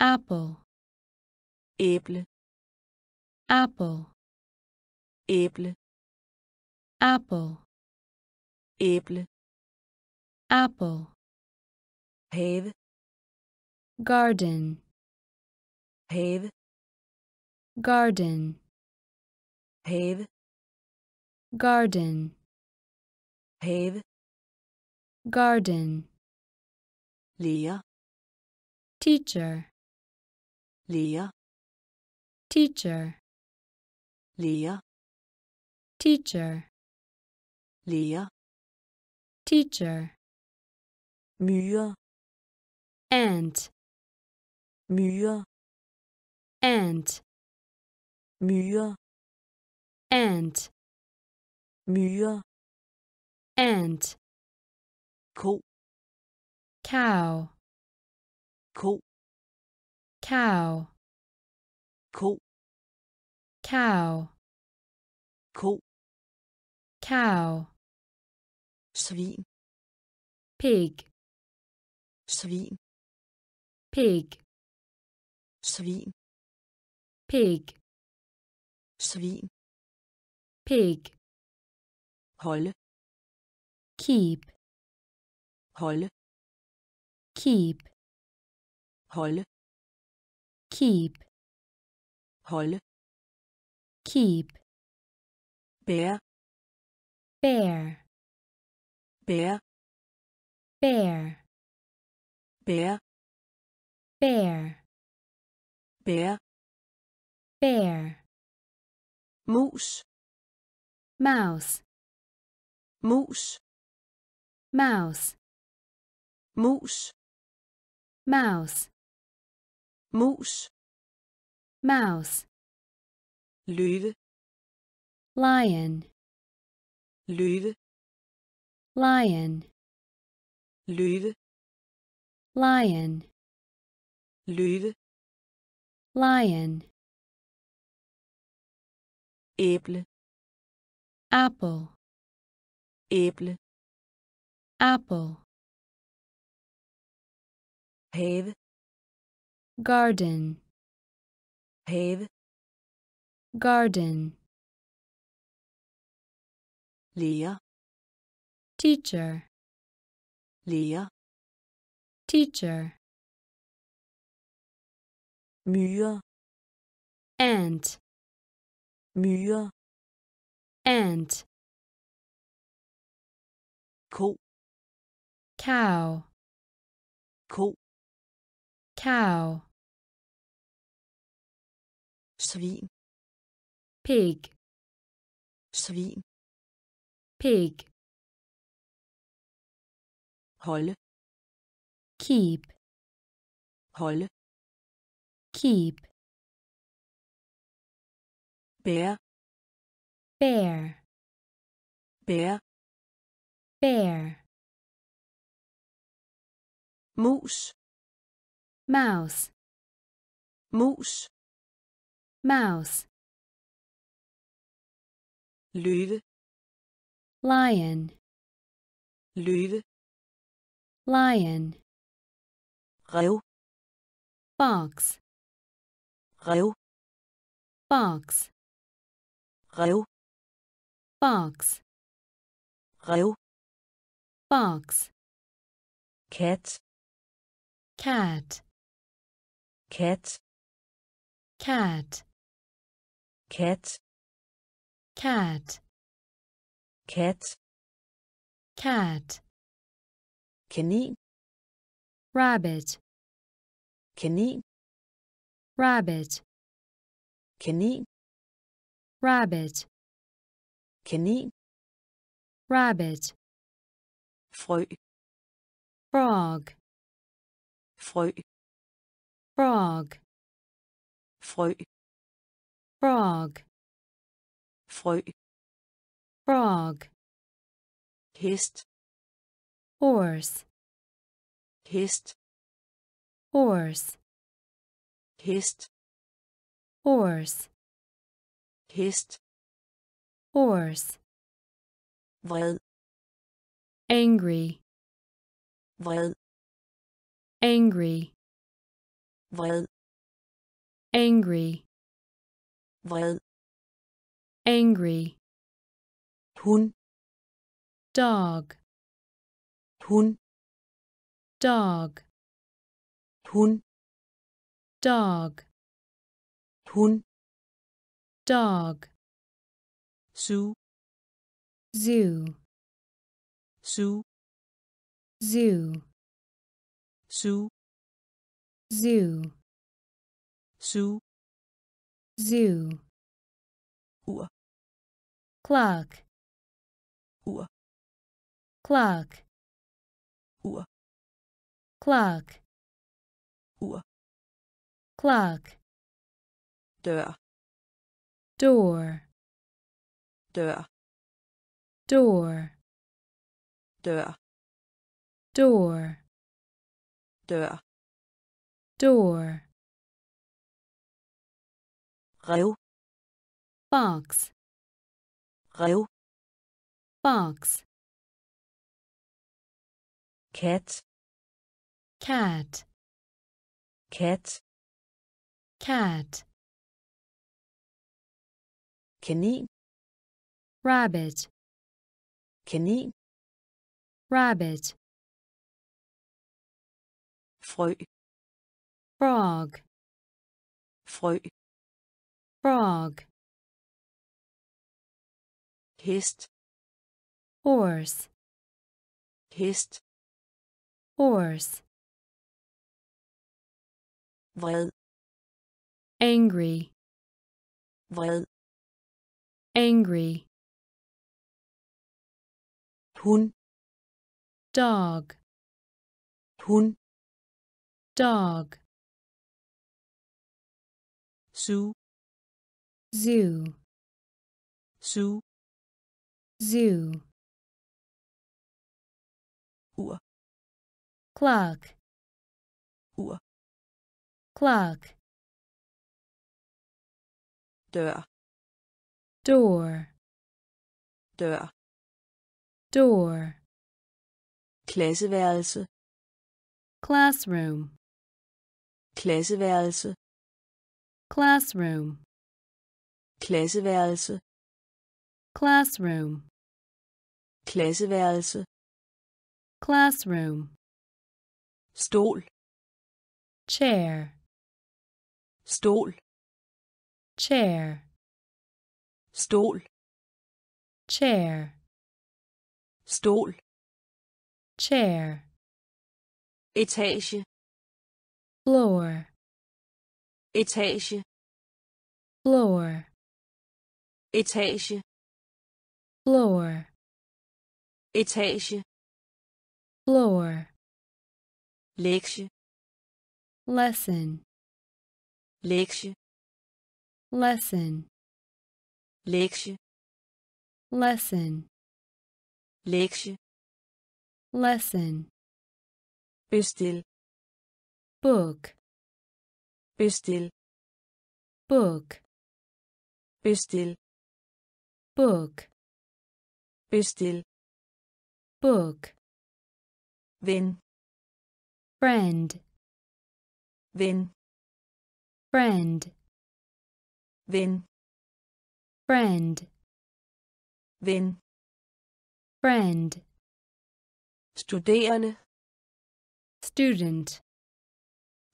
apple. Æble. Apple. Æble. Apple. Æble. Apple. Have. Garden. Have. Garden. Have. Garden. Have. Garden. Lærer. Teacher lærer teacher. Lærer teacher. Lærer teacher. Myre. Ant myre. Ant myre. Ant myre. Ant ko. Cow. Ko cow. Ko cow. Ko cow. Svin. Pig. Svin. Pig. Svin. Pig. Svin. Pig. Holde keep. Holde keep. Holde keep. Holde keep. Bær bear. Bær bear. Bær bear. Bær bear. Mus. Mouse. Mus. Mouse. Mus. Mouse mus. Mouse. Løve lion. Løve lion. Løve lion. Løve lion. Æble. Apple. Æble. Apple. Have garden. Have garden. Lærer teacher. Lærer teacher. Myre ant. Myre ant. Ko. Cow. Ko cow svin. Pig. Svin. Pig. Holde keep. Holde keep. Bear. bear. Bear. bear. Mus mouse. Mus. Mouse. Løve lion. Løve lion. Rev fox. Rev fox. Rev fox. Rev fox. Cat cat kat cat. Kat cat. Kat cat. Kanin. Rabbit. Kanin. Rabbit. Kanin. Rabbit. Kanin. Rabbit. Frø. Frog. Frø frog. Frø. Frog. Frø. Frog. Hest. Horse. Hest. Horse. Hest. Horse. Hest. Horse. Vred. Angry. Vred. Angry vred angry, vred angry, hun dog, hun dog, hun dog, hun dog, zoo zoo, zoo zoo, zoo zoo, zoo. Zoo, ur clock, ur clock, ur clock, ur clock, dør. Door, dør. Door, dør. Door, dør door, rev. Box, rev. Box, kat cat, kat cat, kanin. Rabbit, kanin. Rabbit, frø frog, frø. Frog, hest. Horse, hest. Horse, vred. Angry, vred. Angry, hun dog, hun dog, zoo zoo, zoo zoo, ur clock, ur clock, dør. Door, dør. Door, klasseværelse. Classroom, klasseværelse classroom, klasseværelse. Classroom, klasseværelse. Classroom, stol. Chair, stol. Chair, stol. Chair, stol. Chair, etage. Floor, etage floor, etage floor, etage floor, lektie lesson, lektie lesson, lektie lesson, lektie lesson, bestil book, bestil. Book, bestil. Book, bestil. Book, ven friend, ven friend, ven friend, ven friend, studerende. Student,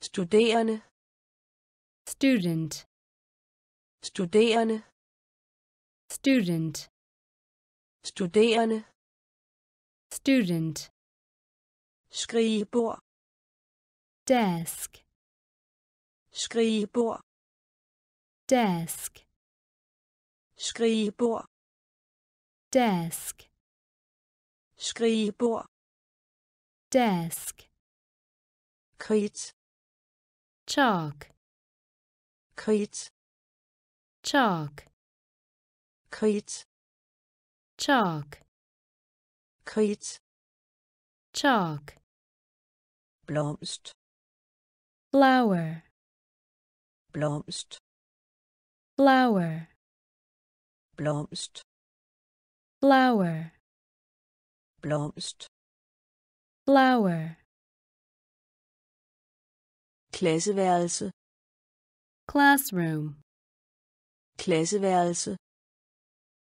studerende student, studerende. student, studerende. student, skrivebord. desk, skrivebord. desk, skrivebord. desk, skrivebord. desk, kridt. chalk, kridt chalk, kridt chalk, kridt chalk, blomst. Flower, blomst. Flower, blomst. Flower, blomst. Flower, klasseværelse classroom, klasseværelse.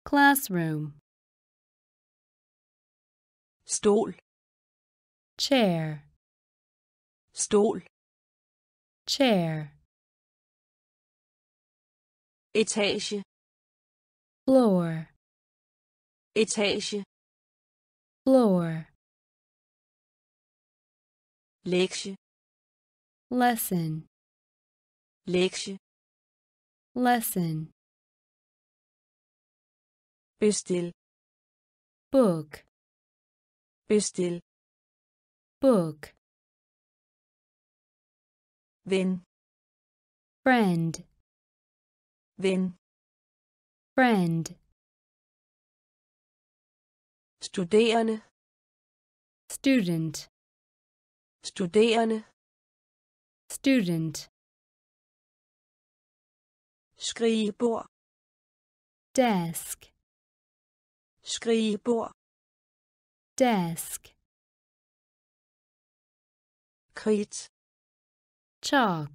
Classroom, stol. Chair, stol. Chair, etage. Floor, etage. Floor, lektie. Lesson, lektie. Lesson, bestil book, bestil book, ven friend, ven friend, studerende. Student, studerende. Student, skrivebord. Desk, skrivebord. Desk, kridt. Chalk,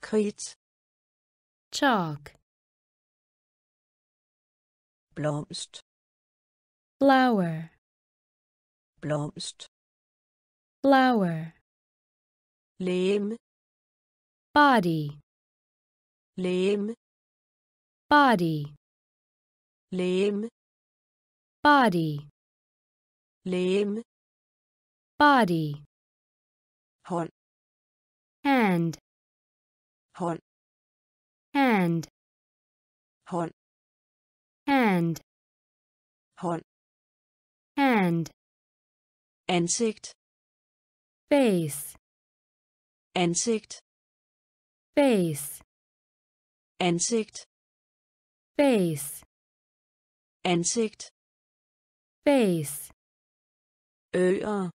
kridt. Chalk, blomst. Flower, blomst. Flower, læme body, læme body, læme body, læme body, hånd. Hand, hånd. Hand, hånd. Hand, hånd. Hand, ansigt. Face, ansigt. Face, ansigt. Face, ansigt. Face, ører.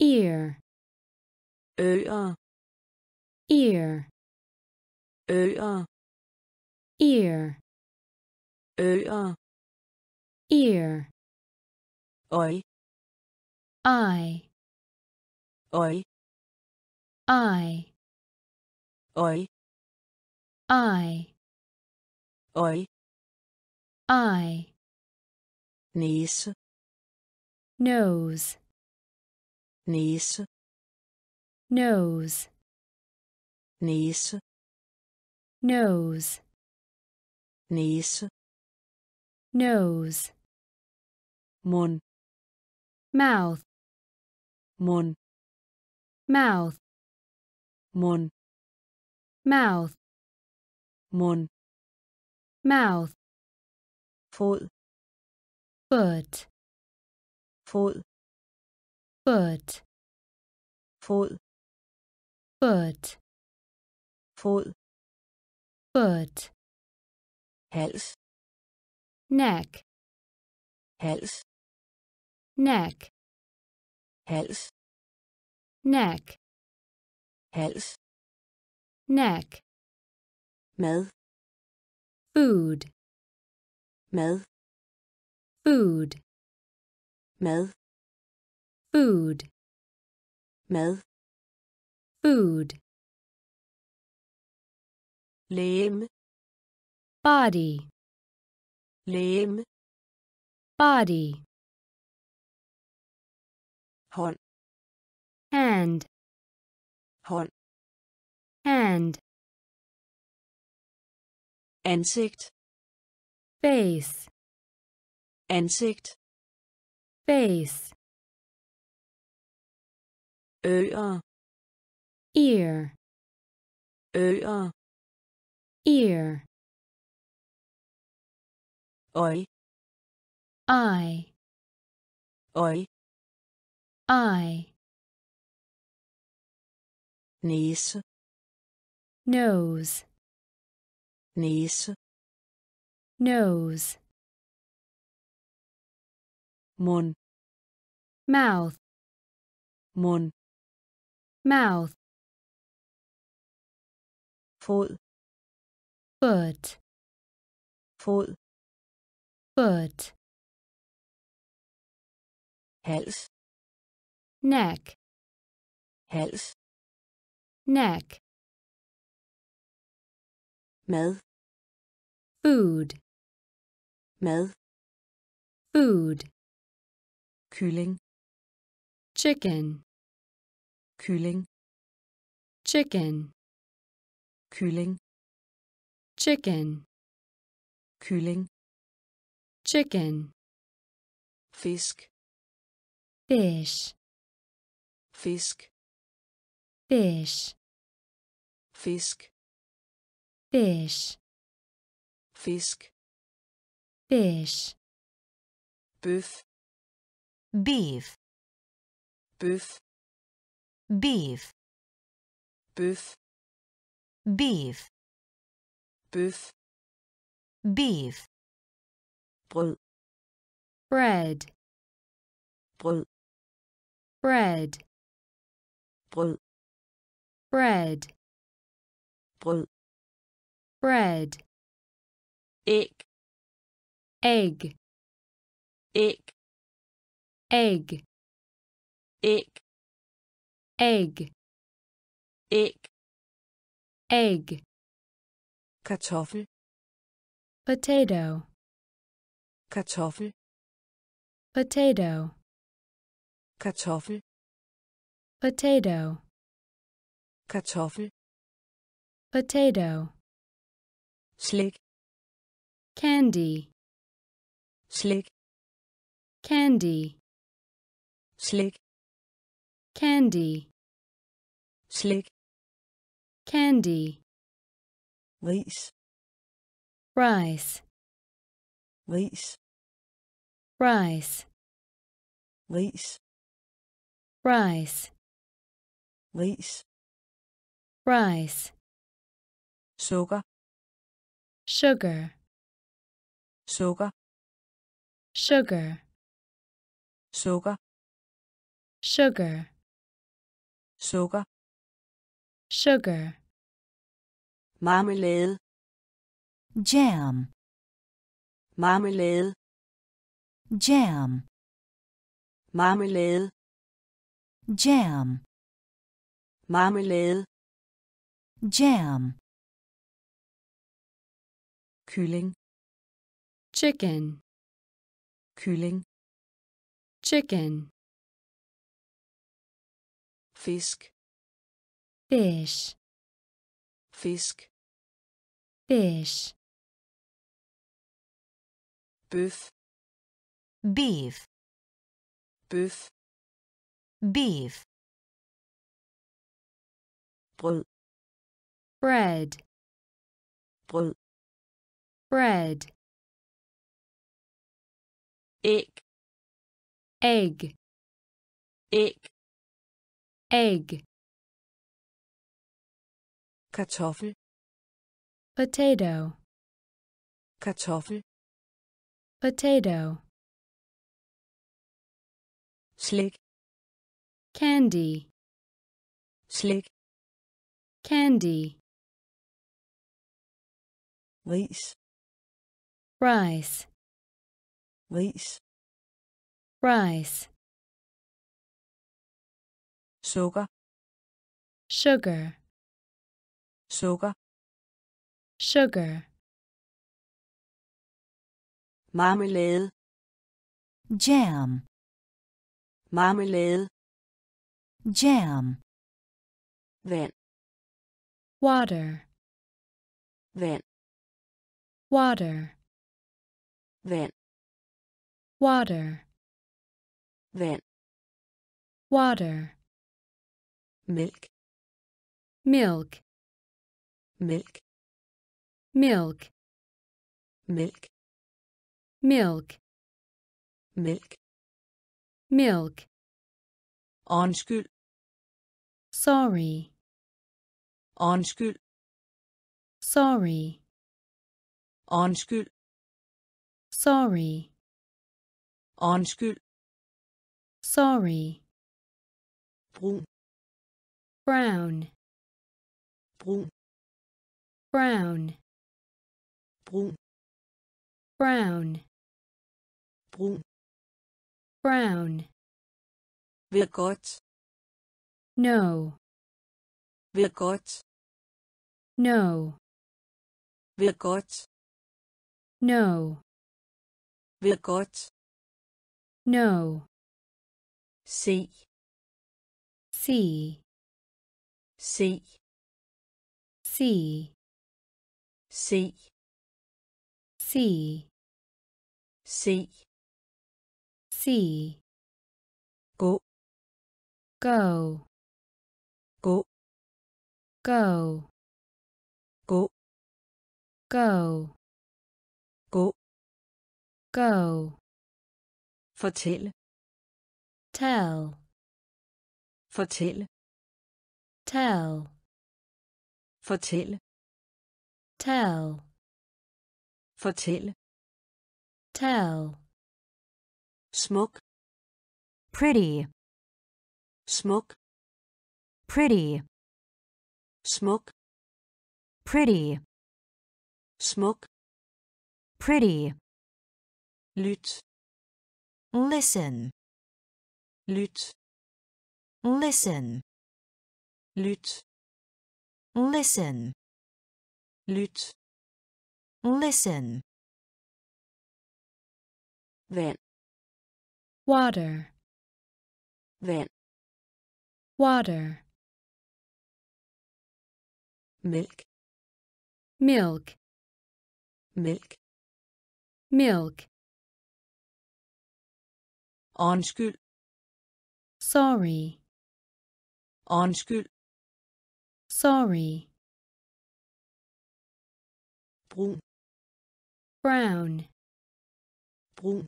Ear, ører. Ear, ører. Ear, ører. Ear, øj. Eye, øj. Eye, øj eye, øj I. næse nose, næse nose, næse nose, næse nose, mund mouth, mund mouth, mund mouth, mund. Mouth, fod. Foot, fod. Foot, fod. Foot, fod. Foot, hals. Neck, hals. Neck, hals. Neck, hals. Neck, mad food, mad food, mad food, mad food, læme body, læme body, hånd. Hand, hånd. Hand, ansigt. Face, ansigt. Face, ører ear, ear, øj. Eye, øj. Eye, næse. Nose, næse nose, mund mouth, mund mouth, fod foot, fod foot, hals. Neck, hals. Neck, mad, food, mad, food, kylling, chicken, kylling, chicken, kylling, chicken, kylling, chicken, fisk, fish, fisk, fish, fisk, fish, fisk, fish, bøf, beef, bøf, beef, bøf, beef, bøf, beef, brød, bread, brød, bread, brød, bread, brød, bread, æg, egg, æg, egg, æg, egg, æg, egg, kartoffel, potato, kartoffel, potato, kartoffel, potato, kartoffel, potato, slik, candy, slik, candy, slik, candy, slik, candy, ris, rice, ris, rice, ris, rice, ris, rice, sugar sugar, sukker, sugar, sukker, sugar, sukker, sugar, marmelade, jam, marmelade, jam, marmelade, jam, marmelade, jam, kylling, chicken, kylling, chicken, fisk, fish, fisk, fish, bøf, beef, bøf, beef, brød, bread, brød, bread, æg, egg, æg, egg, kartoffel, potato, kartoffel, potato, slik, candy, slik, candy, ris, rice, ris, rice, sukker, sugar, sukker, sugar, marmelade, jam, marmelade, jam, vand, water, vand, water, vand, water, vand, water, milk. Milk, milk. Milk, milk. Milk, milk. Milk, undskyld, sorry, undskyld, sorry, undskyld, sorry, undskyld, sorry, brun, brown, brun, brown, brun, brown, brun, brown, ved godt, no, godt. no, godt. no, godt. No, Se. see, Se. see, Se. see, Se. see, Gå. go, Gå. go, Gå. go, Gå. go, Fortælle. tell, Fortælle. tell, Fortælle. tell, Fortælle. tell, Smuk. pretty, Smuk. pretty, Smuk. pretty, Smuk. pretty. Lyt. Listen, Lyt. listen, Lyt. listen, Lyt. listen. Vand. water, Vand. water, Milk. milk, Milk. milk, Undskyld. sorry, Undskyld. sorry, Brun. brown, Brun.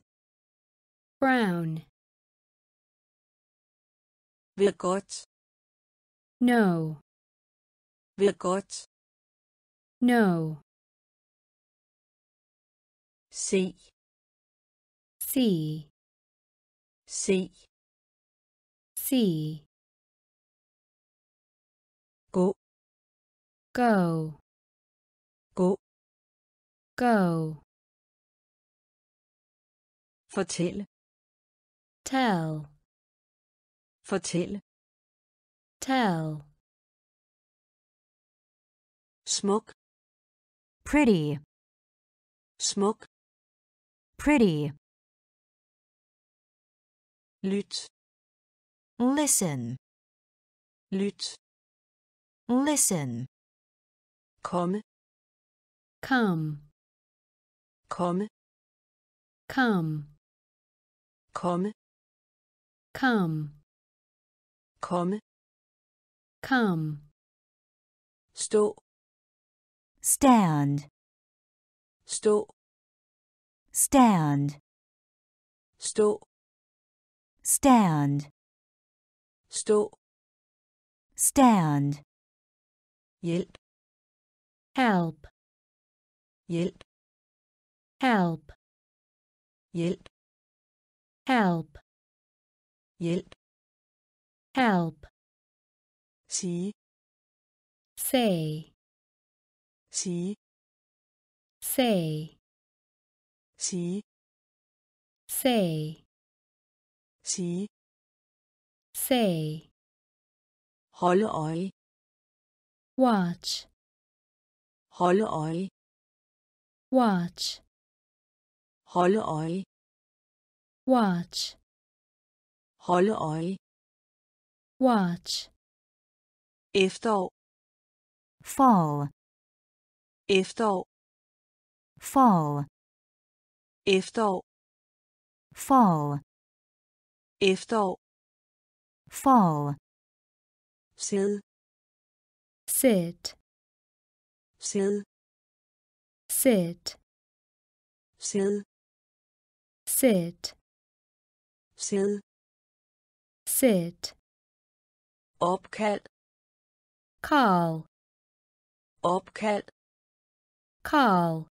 brown, Ved godt. no, Ved godt. no, Se. see, Se. see, Gå. go, Gå. go, Fortælle. tell, Fortælle. tell, Smuk. Pretty, Smuk. pretty. Lyt. Listen, Lyt. listen. Komme. come, Komme. come, Komme. come, Komme. come, Stå. Stand, Stå. stand, Stå. Stand, Stå. stand. Hjælp. help, Hjælp. help, Hjælp. help, Hjælp. help, Sige. say, Sige. say, Sige. say, Sige. say, Holde øje. watch, Holde øje. watch, Holde øje. watch, Holde øje. watch, Efterår. Fall, Efterår. fall, Efterår. fall, Efterår. fall. Sid. sit, Sid. sit, Sid. sit, Sid. sit, Opkald. call, Opkald. call,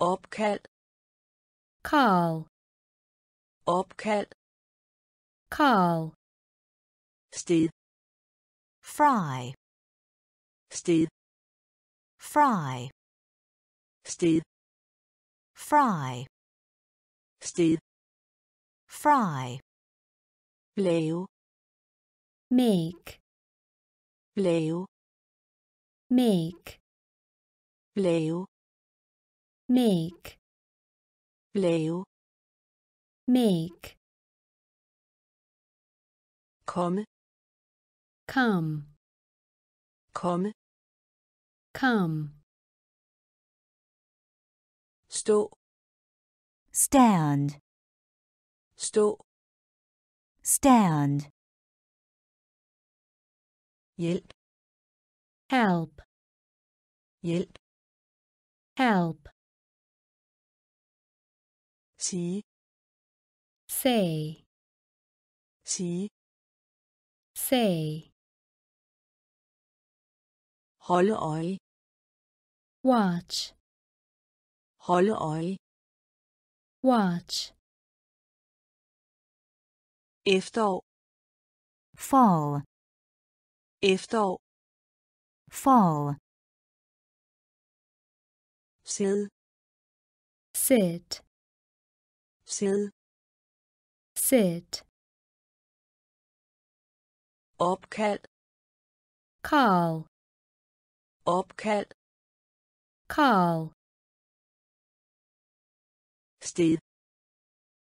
Opkald. call, Opkald. Call, Sted. Fry, Sted. fry, Sted. fry, Sted. fry. Lave. make, lave make, lave make, lave make, komme. Come, komme. Come, stå. Stand, stå. Stand, hjælp. Help, hjælp. Help, sige. Say, sige say, holde øje. Watch, holde øje. Watch, efterår. Fall, efterår. Fall, sid sit, sid sit, opkald. Call, opkald. Call, sted.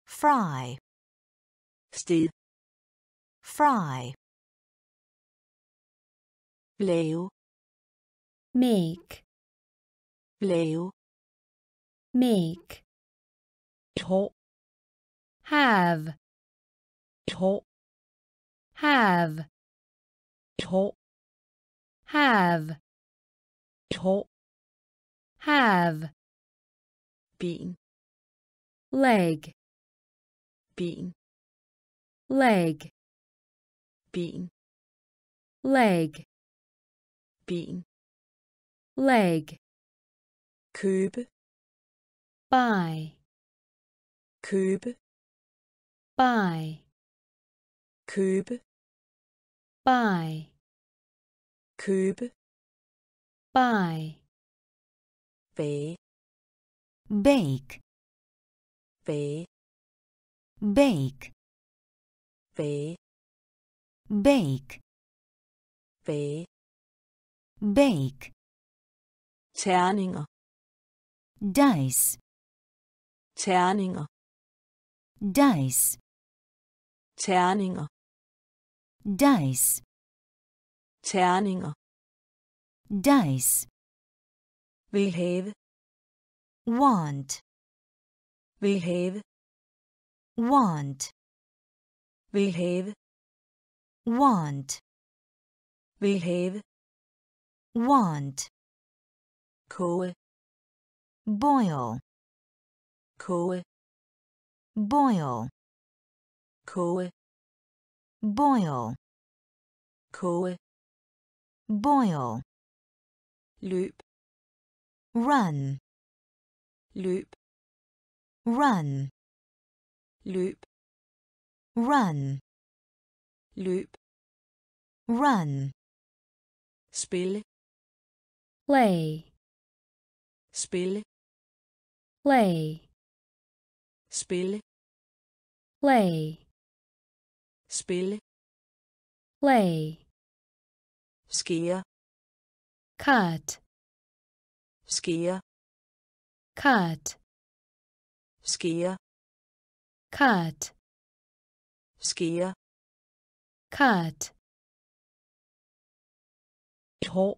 Fry, sted. Fry, lave. Make, lave. Make, et hår have, et hår have, hår have, hår have, ben leg, ben leg, ben leg, ben leg, købe buy, købe buy, købe buy, købe. Buy, bage bake, bage bake, bage bake, bage bake, terninger. Dice, terninger. Dice, terninger dice, terninger. Dice, vil have. Want, vil have. Want, vil have. Want, vil have. Want, koge boil, koge boil, koge boil, koge. Boil, løb. Run, løb. Run, løb. Run, løb. Run, spille. Play. Spille. Play. Spille. Lay, spille lay, skære cut, skære cut, skære cut, skære cut, et hår.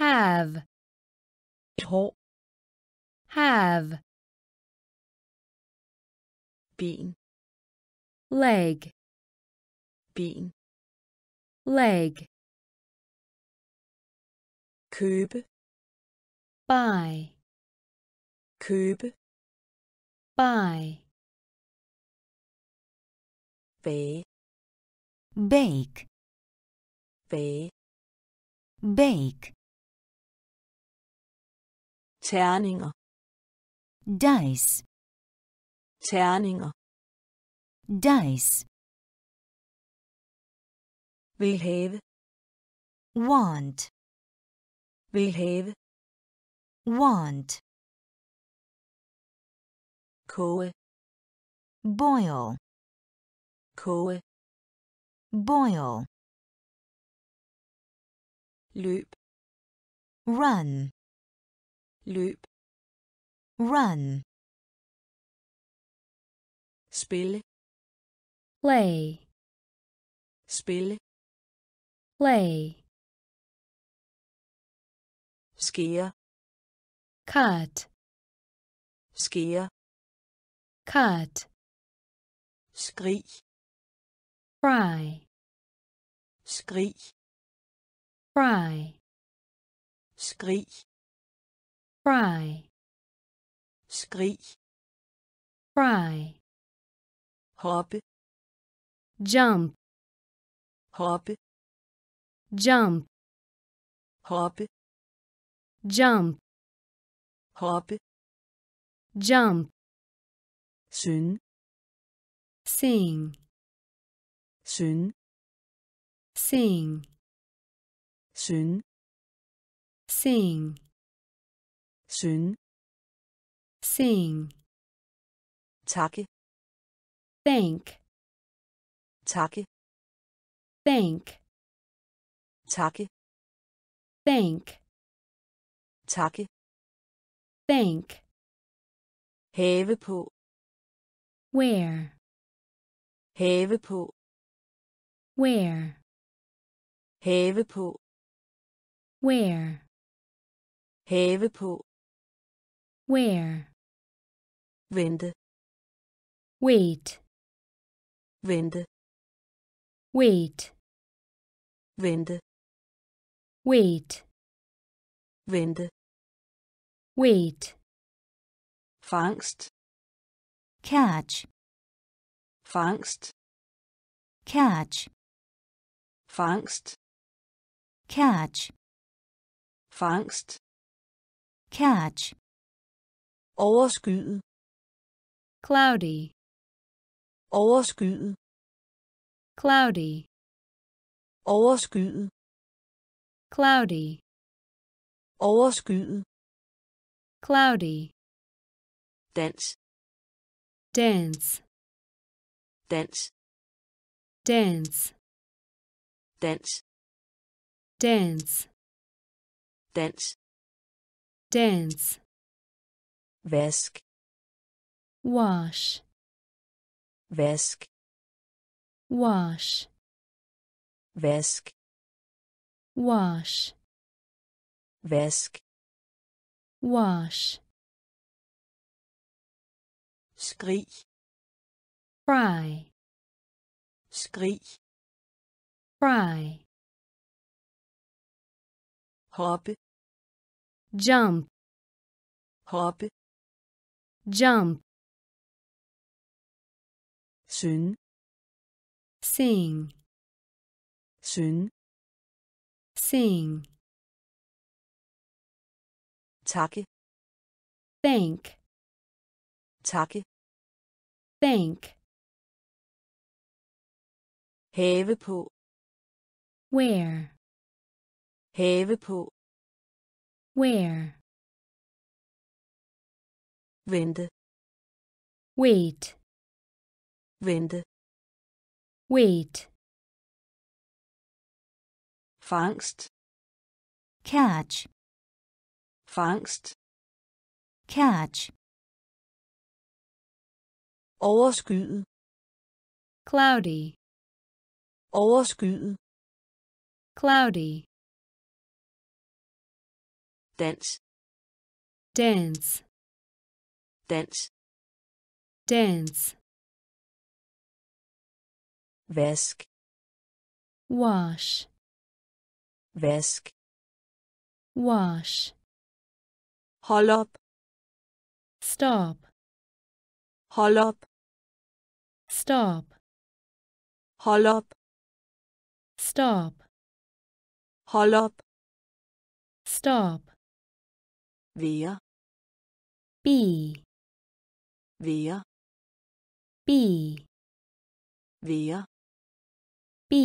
Have, et hår. Have, ben leg, ben leg, købe. Buy, købe. Buy, bage. Bake, bage. Bake, terninger. Dice, terninger. Dice, vil have want, behave want, koge boil, koge boil, løb run, løb run, spille play, spille play, skære. Cut, skære. Cut, skrig. Cry skrig. Cry skrig. Cry skrig. Fry, hoppe. Jump, hoppe jump, hoppe jump, hoppe jump, sing, sing, synge sing, synge sing, takke thank, takke thank, takke. Thank, takke. Thank, have på. Wear, have på. Wear, have på. Wear, have på. Wear, vente. Wait, vente. Wait, vente wait, vente. Wait, fangst. Catch, fangst. Catch, fangst. Catch, fangst. Catch, overskyet. Cloudy, overskyet. Cloudy, overskyet cloudy, overskyet. Cloudy, dans. Dance, dans. Dance, dans. Dance, dans. Dance, vask. Wash, vask. Wash, vask wash, vask wash, skrig. Fry, skrig. Fry, hoppe. Jump, hoppe. Jump, synge. Sing, synge sing, takke. Thank, takke. Thank, have på. Wear, have på. Wear, vente. Wait, vente. Wait, fangst. Catch, fangst. Catch, overskyet. Cloudy, overskyet. Cloudy, dans dance, dans dance, vask wash, vask wash, op. Stop, op. Stop, op. Stop, hold op. Stop, være be, være be, være be,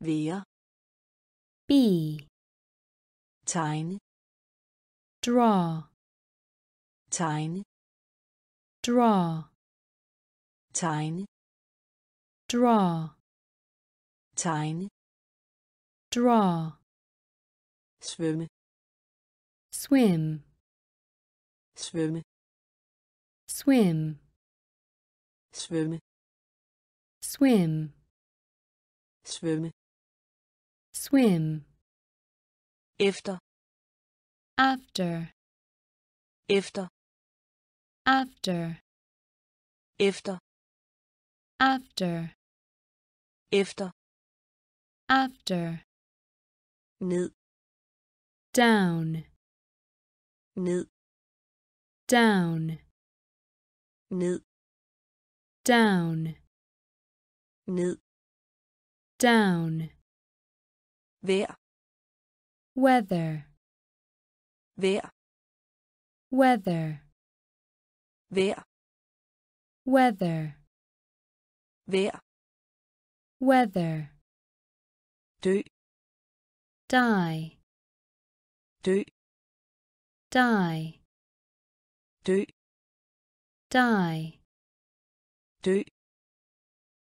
være be, tegne. Draw, tegne. Draw, tegne. Draw, tegne. Draw, Swim. swim, Swim. swim, svømme swim, svømme swim, efter. After, efter. After, efter. After, efter. After, ned. Down, ned. Down, ned. Down, ned. Down, vejr. Weather, vejr. Weather, vejr. Weather, vejr. Weather, dø. Die, dø. Die, dø. Die, dø.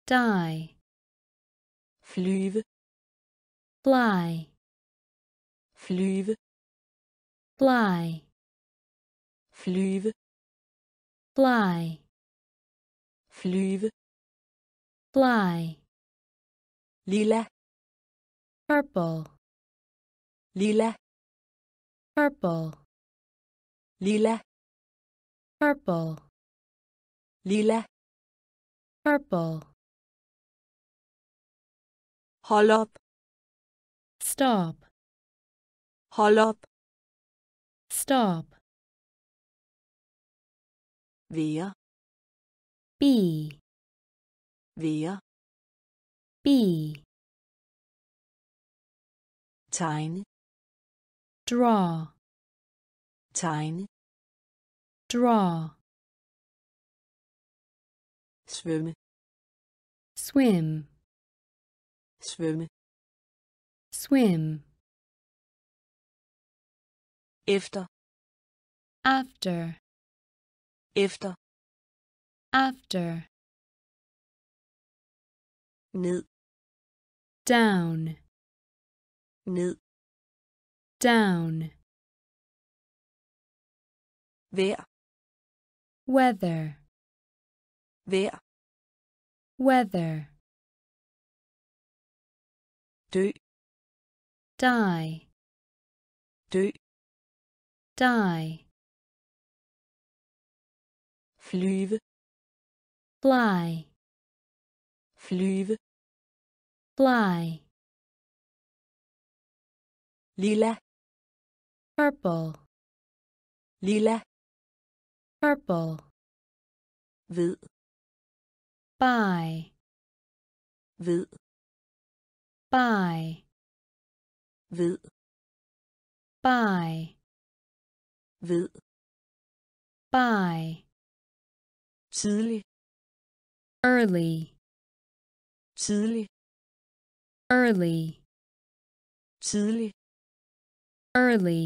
Die, flyve fly, flyve. Fly, flyve. Fly, flyve. Fly, lilla purple, lilla purple, lilla purple, lilla purple, hold op stop, Holop. stop, være be, være be, tegne draw, tegne draw, svømme swim, svømme swim, efter. After, efter. After, ned. Down, ned. Down, vejr. Weather, vejr. Weather, dø die, dø. Die, flyve. Fly, flyve. Fly, lilla. Purple, lilla. Purple, ved by, ved by, ved. By, ved. By, tidlig. Early, tidlig. Early, tidlig. Early,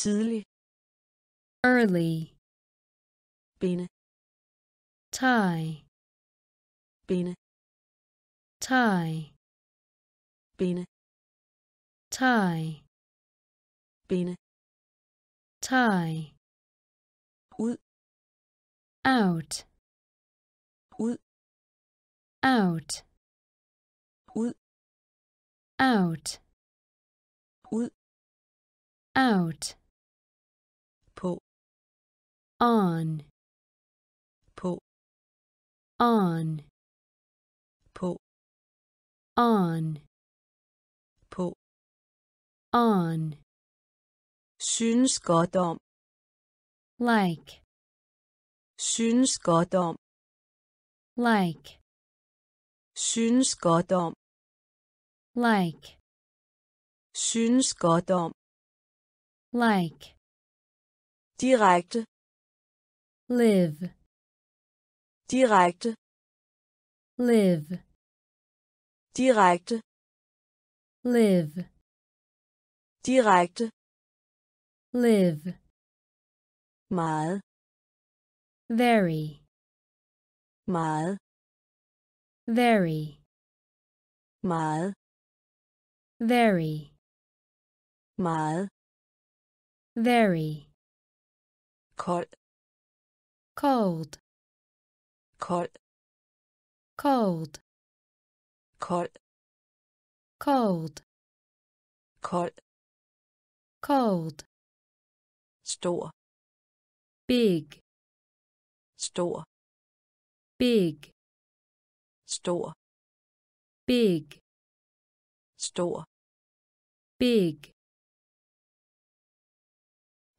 tidlig. Early, binde. Tie, binde. Tie, binde tie, binde. Tie, ud. Out, ud. Out, ud. Out, ud. Out, på. On, på. On, på. On, on, synes godt om like, synes godt om like, synes godt om like, synes godt om like, direkte. Live, direkte. Live, direkte. Live, direkte. Live, meget. Very, meget. Very, meget. Very, meget, very, kold, cold, kold, cold, kold, cold, kold, cold, stor, big, stor, big, stor, big, stor, big,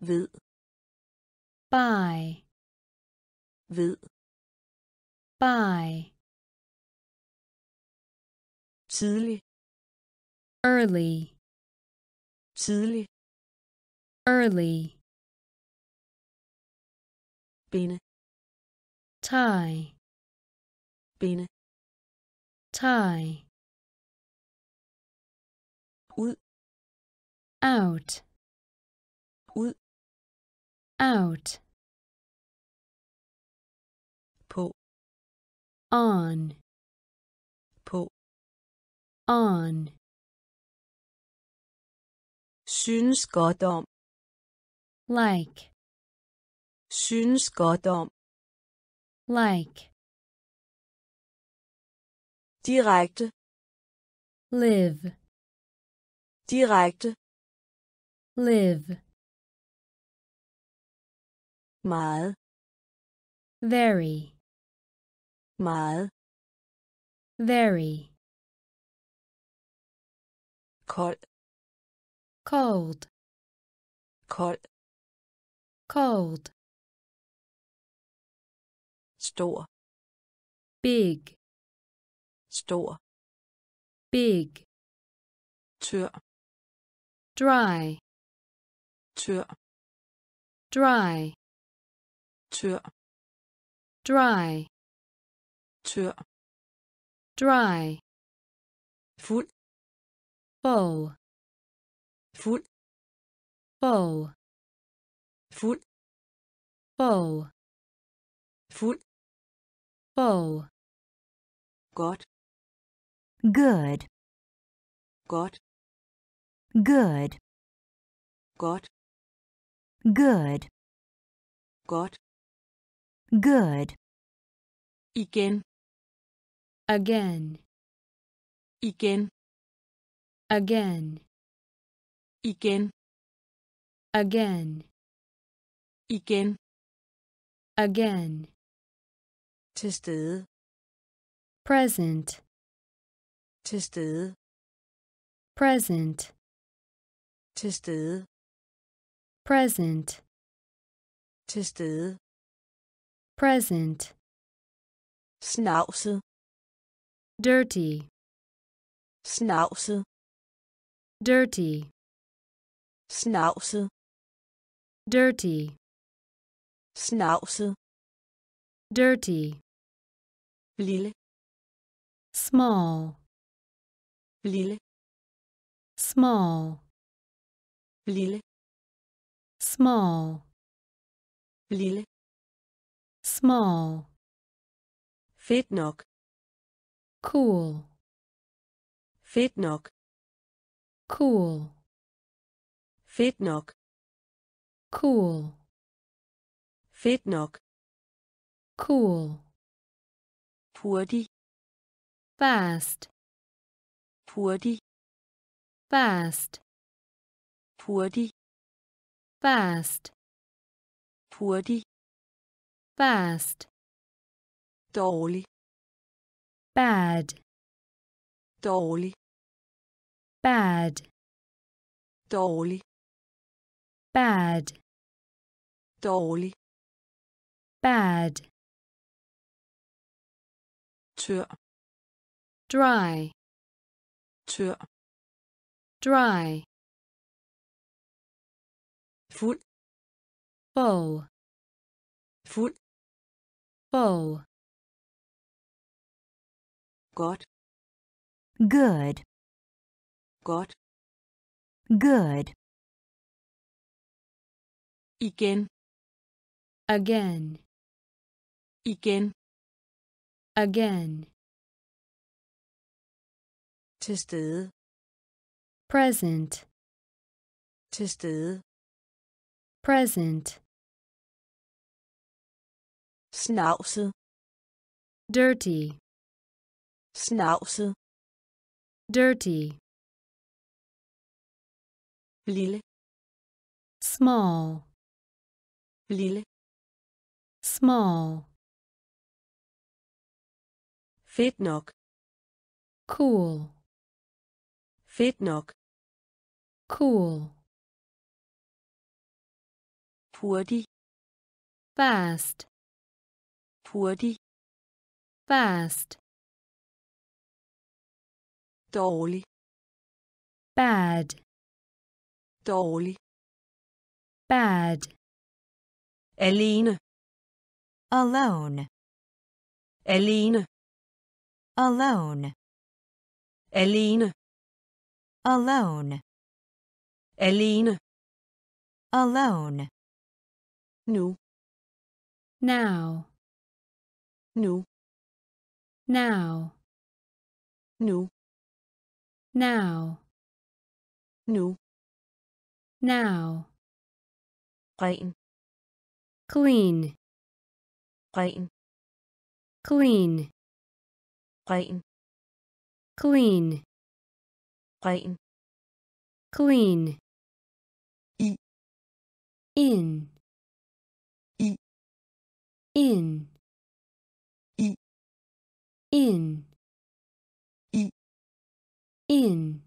hvid, by, hvid, by, tidlig, early, tidlig, early, binde, tie, binde, tie, ud, out, ud, out, på, on, på, on, synes godt om, like, synes godt om, like, direkte, live, direkte, live, meget, very, meget, very, kold, cold, kold, cold, stor, big, stor, big, tør, dry, tør, dry, tør, dry, tør, dry, fuld, full, fuld, full, fuld, full, fuld, full, godt, good, godt, good, godt, good, godt, good, igen, again, igen, again, igen, again, igen, again, til stede, present, til stede, present, til stede, present, til stede, present, snavset, dirty, snavset, dirty, snavset, dirty, snavset, dirty, lille, small, lille, small, lille, small, lille, small, fedt nok, cool, fedt nok, cool, fedt nok, cool, fedt nok, cool, hurtig, fast, hurtig, fast, hurtig, fast, hurtig, fast, dårlig, bad, dårlig, bad, dårlig, bad, dårlig, bad, tør, dry, tør, dry, fuld, full, fuld, full, godt, good, godt, good, igen, again, igen, again, til stede, present, Til stede. present, Snavset. dirty, Snavset. dirty, Lille. small, Lille. small, Fedt nok. cool, Fedt nok. cool, Hurtig. fast, Hurtig. fast, Dårlig. bad, Dårlig. bad, Alene. alone, Alene. Alone, Alene. alone, Alene. alone, Nu. now, Nu. now, Nu. now, Nu. now, Ren. clean, Ren. clean, Ren. clean, Ren. clean. I. In. I. In. I. In. I. In.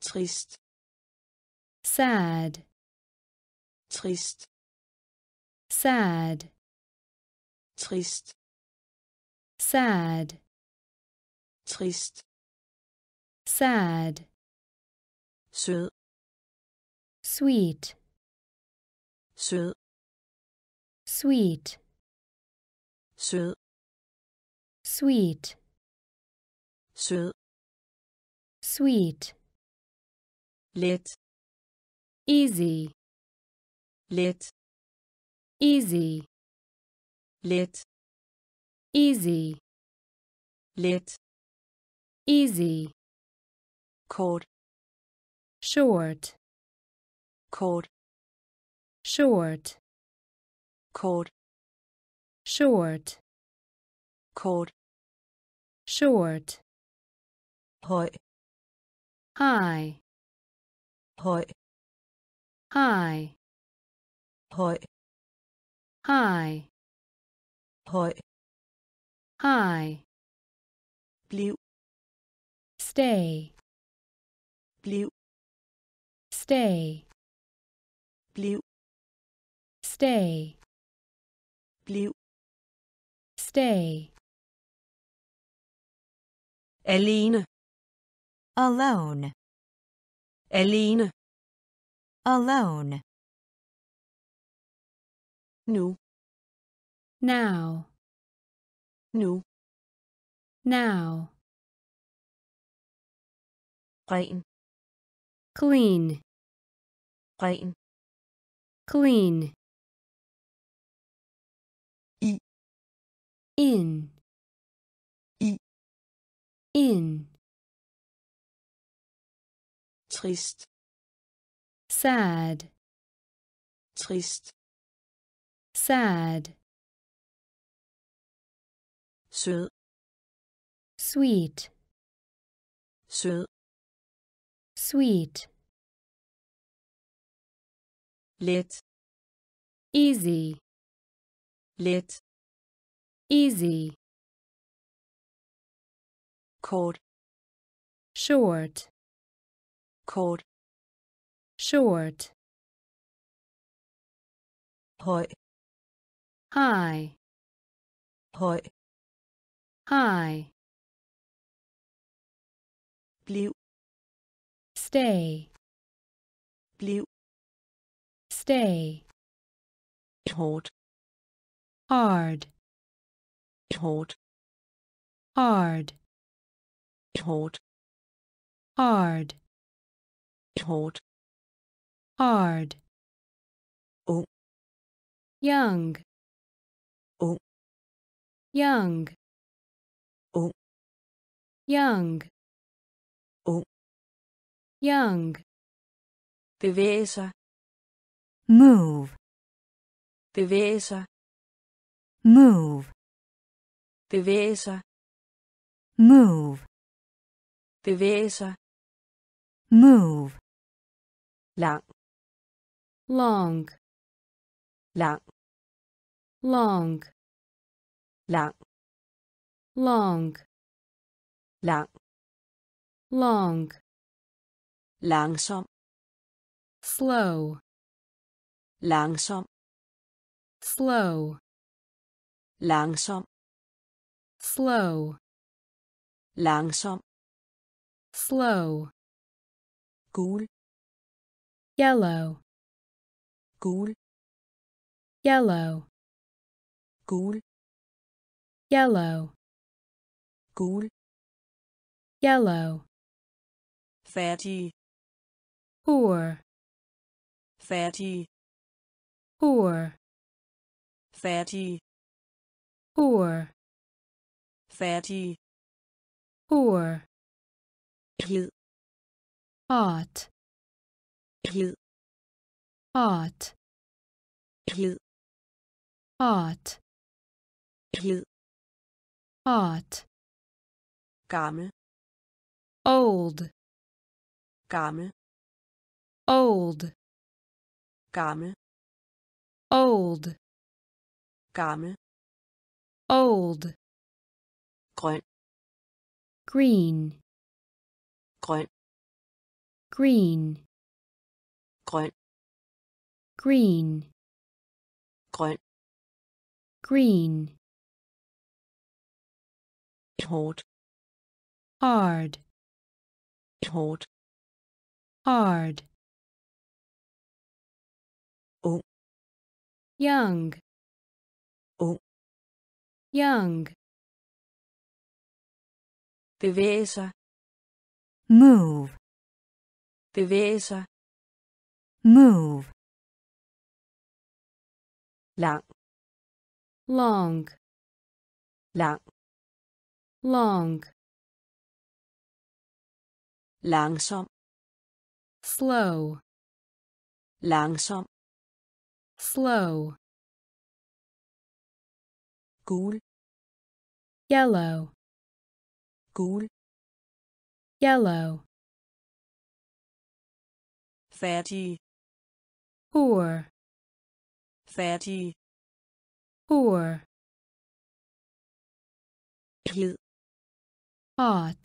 Trist. Sad. Trist. Sad. Trist. Sad. Trist. Sad. Sød. Sweet. Sød. Sweet. Sød. Sweet. Sød. Sweet. Let. Easy. Let. Easy. Let. Easy. Let. Easy. Kort. Short. Kort. Short. Kort. Short. Kort. Short. Høj. High. Høj. High. Høj. High. High. Bliv. Stay. Bliv. Stay. Bliv. Stay. Bliv. Stay. Alene. alone, Alene. alone, Nu. Now. Nu. Now. Ren. Clean. Ren. Clean. I. In. I. In. Trist. Sad. Trist. Sad. Sød. Sweet. Sød. Sweet. Lit. Easy. Lit. Easy. Kort. Short. Kort. Short. Høj. High. Høj. High. Bliv. Stay. Bliv. Stay. Hårdt. Hard. Hårdt. Hard. Hårdt. Hard. Hårdt. Hard. Ung. Young. Ung. Young. Ung. Young. Ung. Young. bevæge sig. Move, bevæge sig. Move, bevæge sig. Move, bevæge sig. Move, lang. Long, lang. Long, lang. Long, lang. Long, langsom. Slow, langsom. Slow, langsom. Slow, langsom. Slow, gul. Yellow, gul. Yellow, gul. Yellow, gul. Yellow, færdige poor, færdige poor, færdige poor, færdige poor, hed hot, hed hot, hed hot, hed hot, gammel. Old, gammel old, gammel. Old, gammel. Old, grøn. Green, grøn. Green, grøn. Green, grøn. Green, hårdt. Hard, hårdt. Hard, young, ung. Young, bevæge sig move, bevæge sig move, lang. Long, lang. Long, langsom. Slow, langsom slow, gul. Yellow, gul. Yellow, færdige poor, færdige poor, hed. Hot,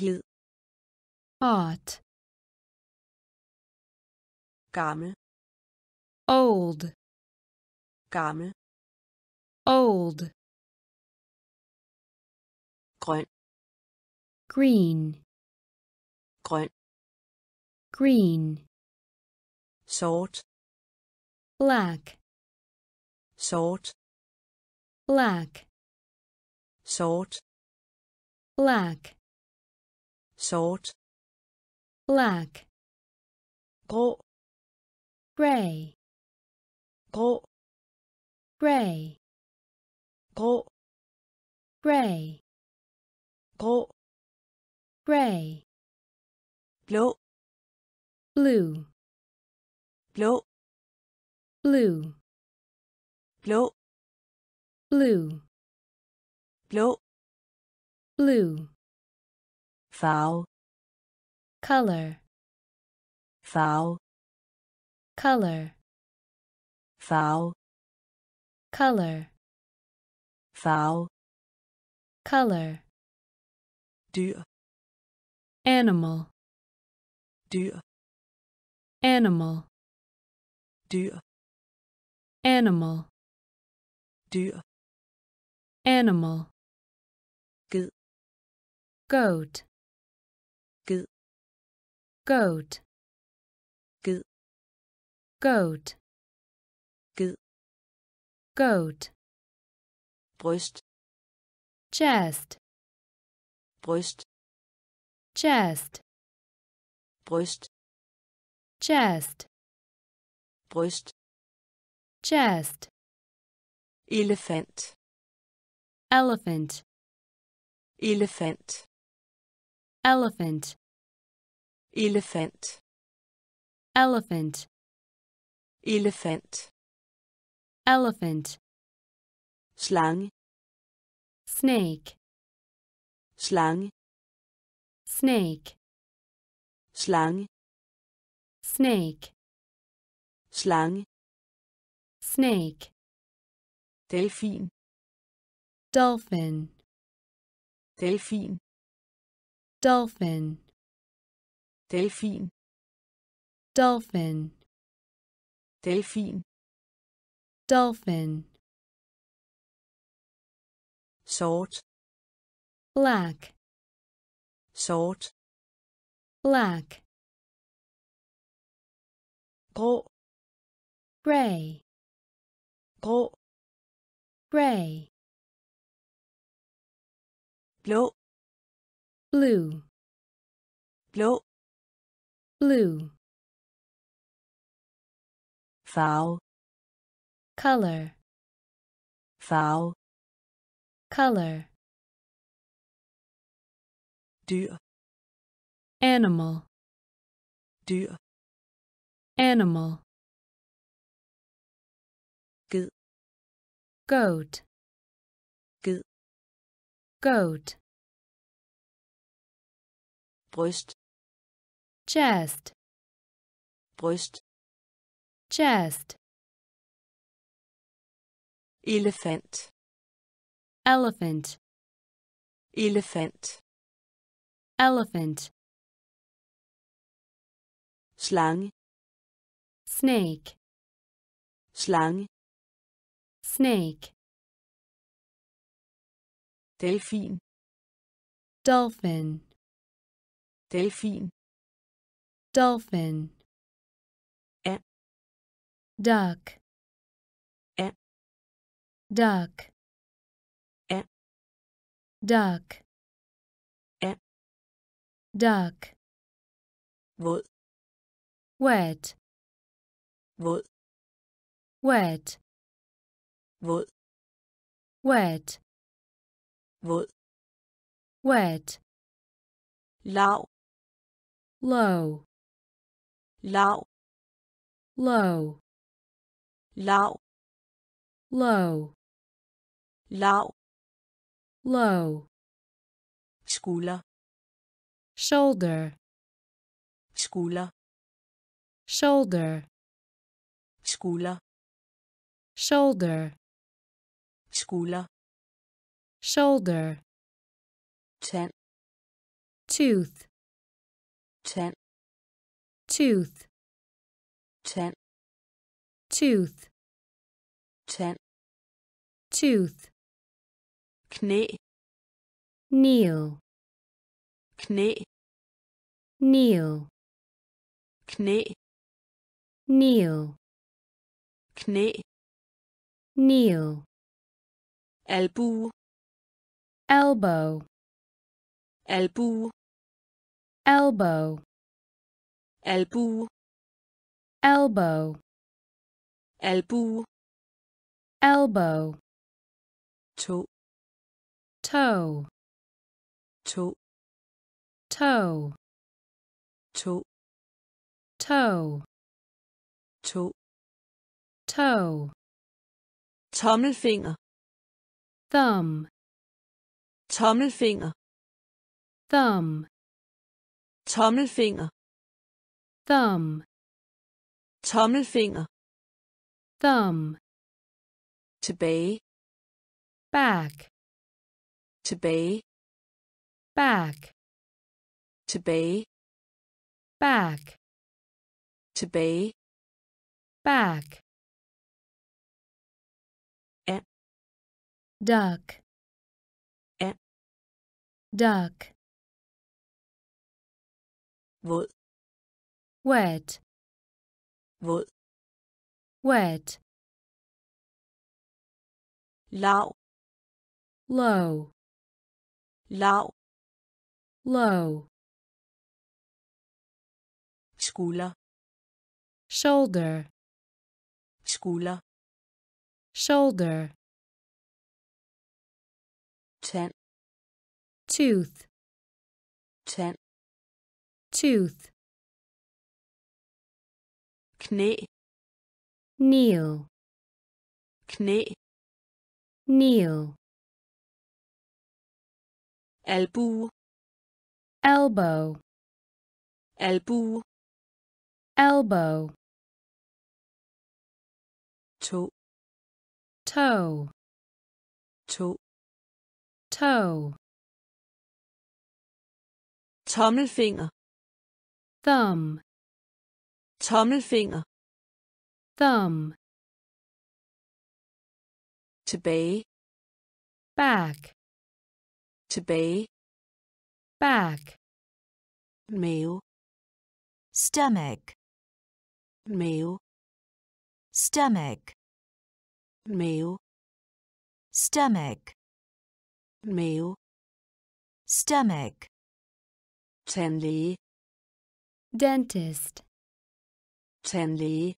hed. Hot, gammel old, gammel. Old, grøn. Green, grøn. Green, sort. Black, sort. Black, sort. Black, sort. Black, grå. Gray, grå gray, grå gray, grå gray, blue blue, blue blue, blå blue, blå blue, farve color, farve color, farve color, farve color, dyr. Animal, dyr. Animal, dyr. Animal, dyr. Animal, ged. Goat, ged. Goat, ged. Goat, goat, bryst. Chest, bryst. Chest, bryst. Chest, bryst. Chest, elefant. Elephant, elefant. Elephant, elefant. Elephant, elefant, elephant, slange, snake, slange, snake, slange, snake, slange, snake, delfin, dolphin, delfin, dolphin, delfin, dolphin, delfin, dolphin, sort, black, sort, black, grå, gray, grå, gray, blå, blue, blå, blue, farve, color, farve, color, dyr, animal, dyr, animal, ged, goat, ged, goat, bryst, chest, bryst, chest, elefant, elephant, elefant, elephant, slange, snake, slange, snake, delfin, dolphin, delfin, dolphin, duck. Duck, A. duck, A. duck, våd, wet, våd, wet, våd, wet, våd, wet, lav, low, lav, low, lav, low, lav, low, skulder, shoulder, skulder, shoulder, skulder, shoulder, skulder, shoulder, tand, tooth, tand, tooth, tand, tooth, tand, tooth, knæ, kneel, knæ, kneel, knæ, kneel, knæ, kneel, albue, elbow, albue, elbow, albue, elbow, albue, elbow, to, toe, to, toe, to, toe, to, toe, tommelfinger, thumb, tommelfinger, thumb, tommelfinger, thumb, tommelfinger, thumb, tilbage, back, tilbage, back, to be back, to be back. A. Duck. A. Duck. våd, Wet. våd, Wet. lav, Low. Lav, Low. skulder, Shoulder. skulder, Shoulder. tand, Tooth. tand, Tooth. knæ kneel, knæ kneel, albue elbow, albue elbow, tå toe, tå toe, tommelfinger. Thumb, tommelfinger. Thumb, tilbage. Back, tilbage back, mave stomach, mave stomach, mave stomach, mave stomach, tandlæge dentist, tandlæge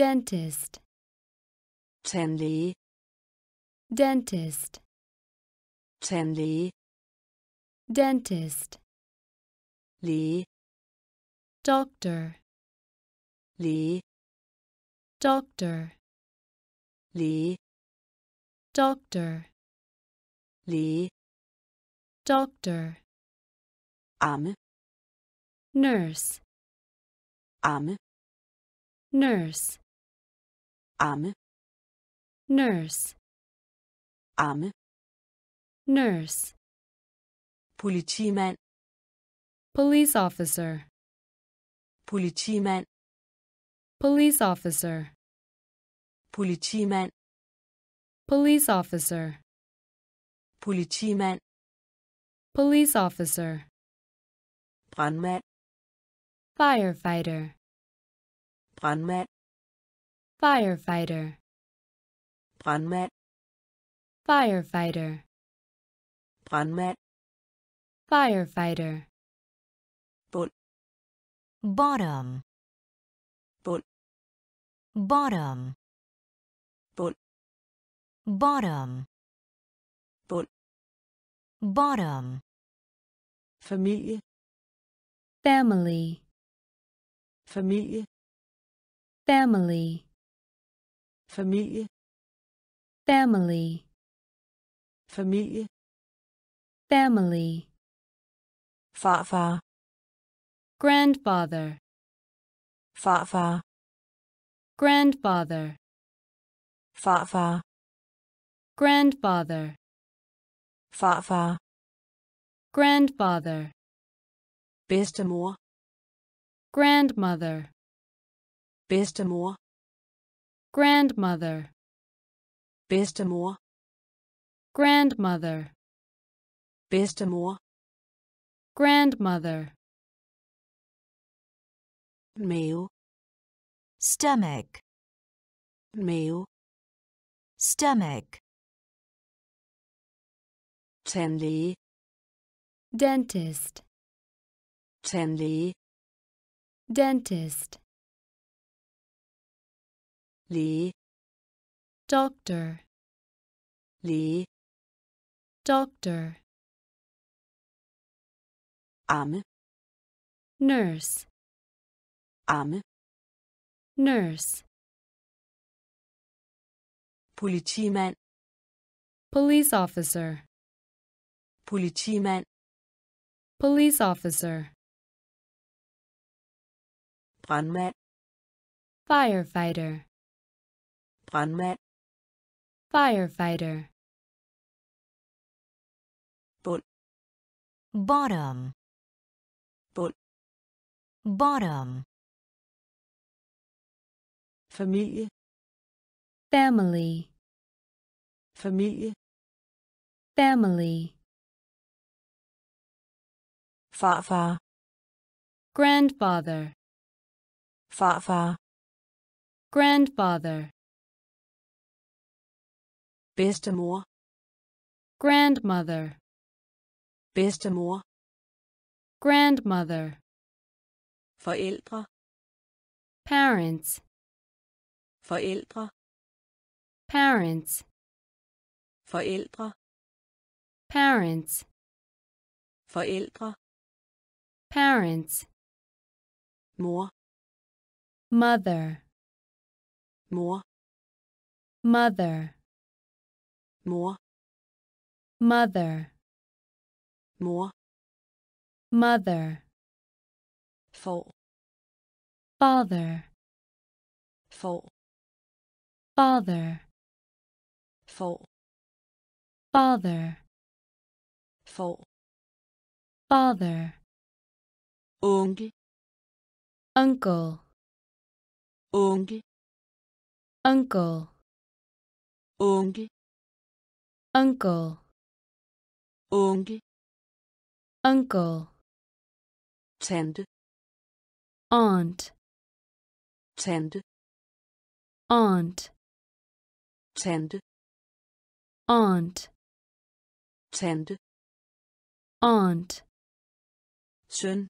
dentist, tandlæge dentist, tandlæge. Dentist, læge. Doctor, læge. Doctor, læge. Doctor, læge. Doctor, amme. Nurse, amme. Nurse, amme. Nurse, amme nurse, politimand. Police officer, politimand. Police officer, politimand. Police officer, politimand. Police officer, brandmand. Firefighter, brandmand. Firefighter, brandmand. Firefighter, brandmand firefighter, bottom, bund. Bottom, bund. Bottom, bund. Bottom, familie. Family, familie. Family, familie. Family, familie family, farfar grandfather, farfar grandfather, farfar grandfather, farfar grandfather, bedstemor. Grandmother, bedstemor. Grandmother, bedstemor. Grandmother, bedstemor grandmother, mave stomach, mave stomach, tandlæge dentist, tandlæge dentist, læge doctor, læge doctor, amme nurse, amme nurse, politimand. Police officer, politimand. Police officer, brandmand. Firefighter, brandmand. Firefighter, bund. Bottom, bund bottom, familie. Family, familie. Family, farfar. Grandfather, farfar. Grandfather, bedstemor. Grandmother, bedstemor. Grandmother, forældre. Parents, forældre. Parents, forældre. Parents, forældre. Parents, mor. Mother, mor, mother, mor, mother, mor, mother, får, father, får, father, får, father, får, father, onkel, uncle, onkel, uncle, onkel, uncle, onkel, uncle, tante, aunt, tante, aunt, tante, aunt, tante, aunt, søn,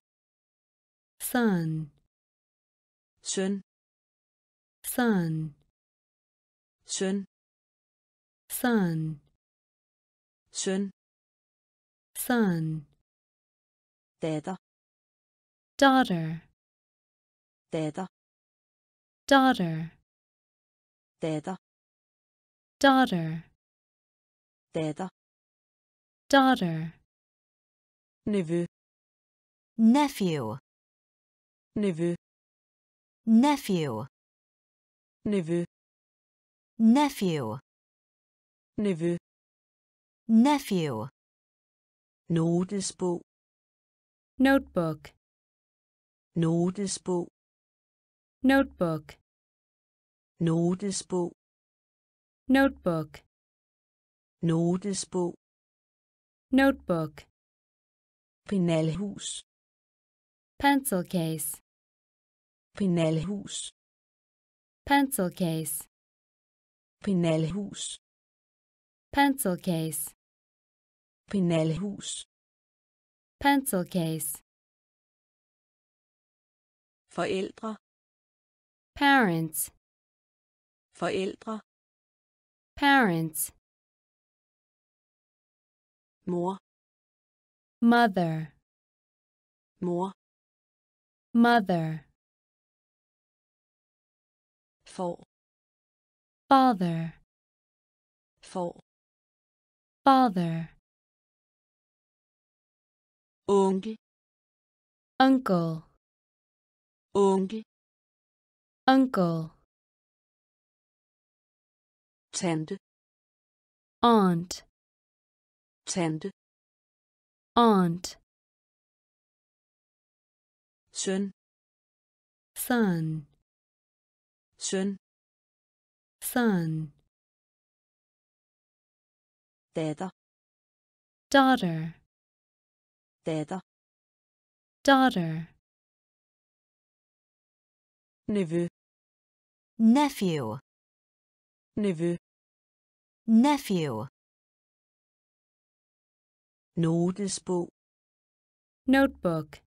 son, søn, son, søn, son, søn, son, datter, daughter, datter, daughter, datter, daughter, datter, daughter, nevø, nephew, nevø, nephew, nevø, nephew, nevø, nephew, notesbog, notebook, notesbog, notebook, notesbog, notebook, notesbog, notebook, penalhus, pencil case, penalhus, pencil case, penalhus, pencil case, penalhus, pencil case, forældre, parents, forældre, parents, mor, mother, mor, mother, får, father, får, father, onkel, uncle, onkel, uncle, tante, aunt, tante, aunt, søn, son, søn, son, datter, daughter, datter, daughter, nevø, nephew, nevø, nephew, notesbog, notebook,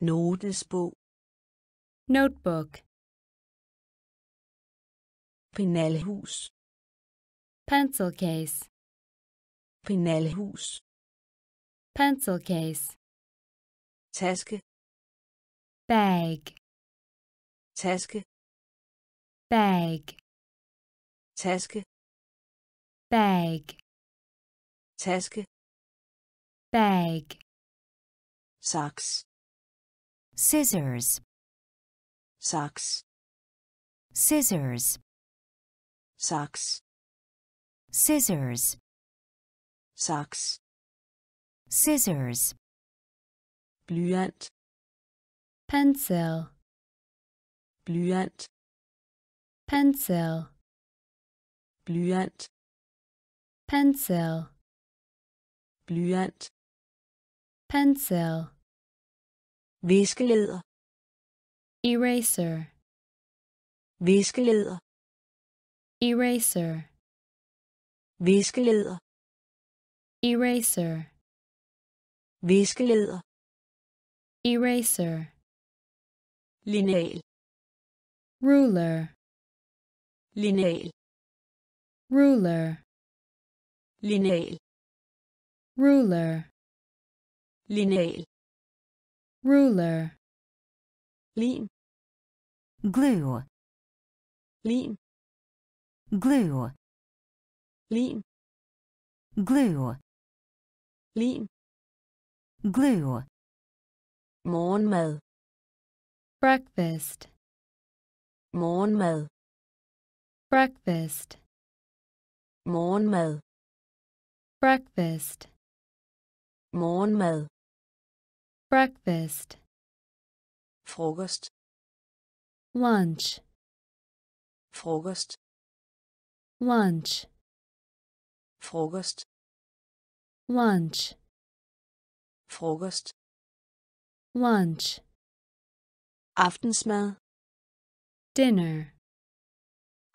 notesbog, notebook, penalhus, pencil case, penalhus, pencil case, taske, bag, taske, bag, taske, bag, taske, bag, socks scissors, socks scissors, socks scissors, socks scissors, blyant, pencil, blyant, pencil, blyant, pencil, blyant, pencil, viskeleder, eraser, viskeleder, eraser, viskeleder, eraser, viskeleder, eraser, lineal, ruler, lineal, ruler, lineal, ruler, lineal, ruler, lim, glue, lim, glue, lim, glue, lim, glue, morgenmad, breakfast, morgenmad, breakfast, morgenmad, breakfast, morgenmad, breakfast, frokost, lunch, frokost, lunch, frokost, lunch, frokost, lunch, aftensmad, dinner,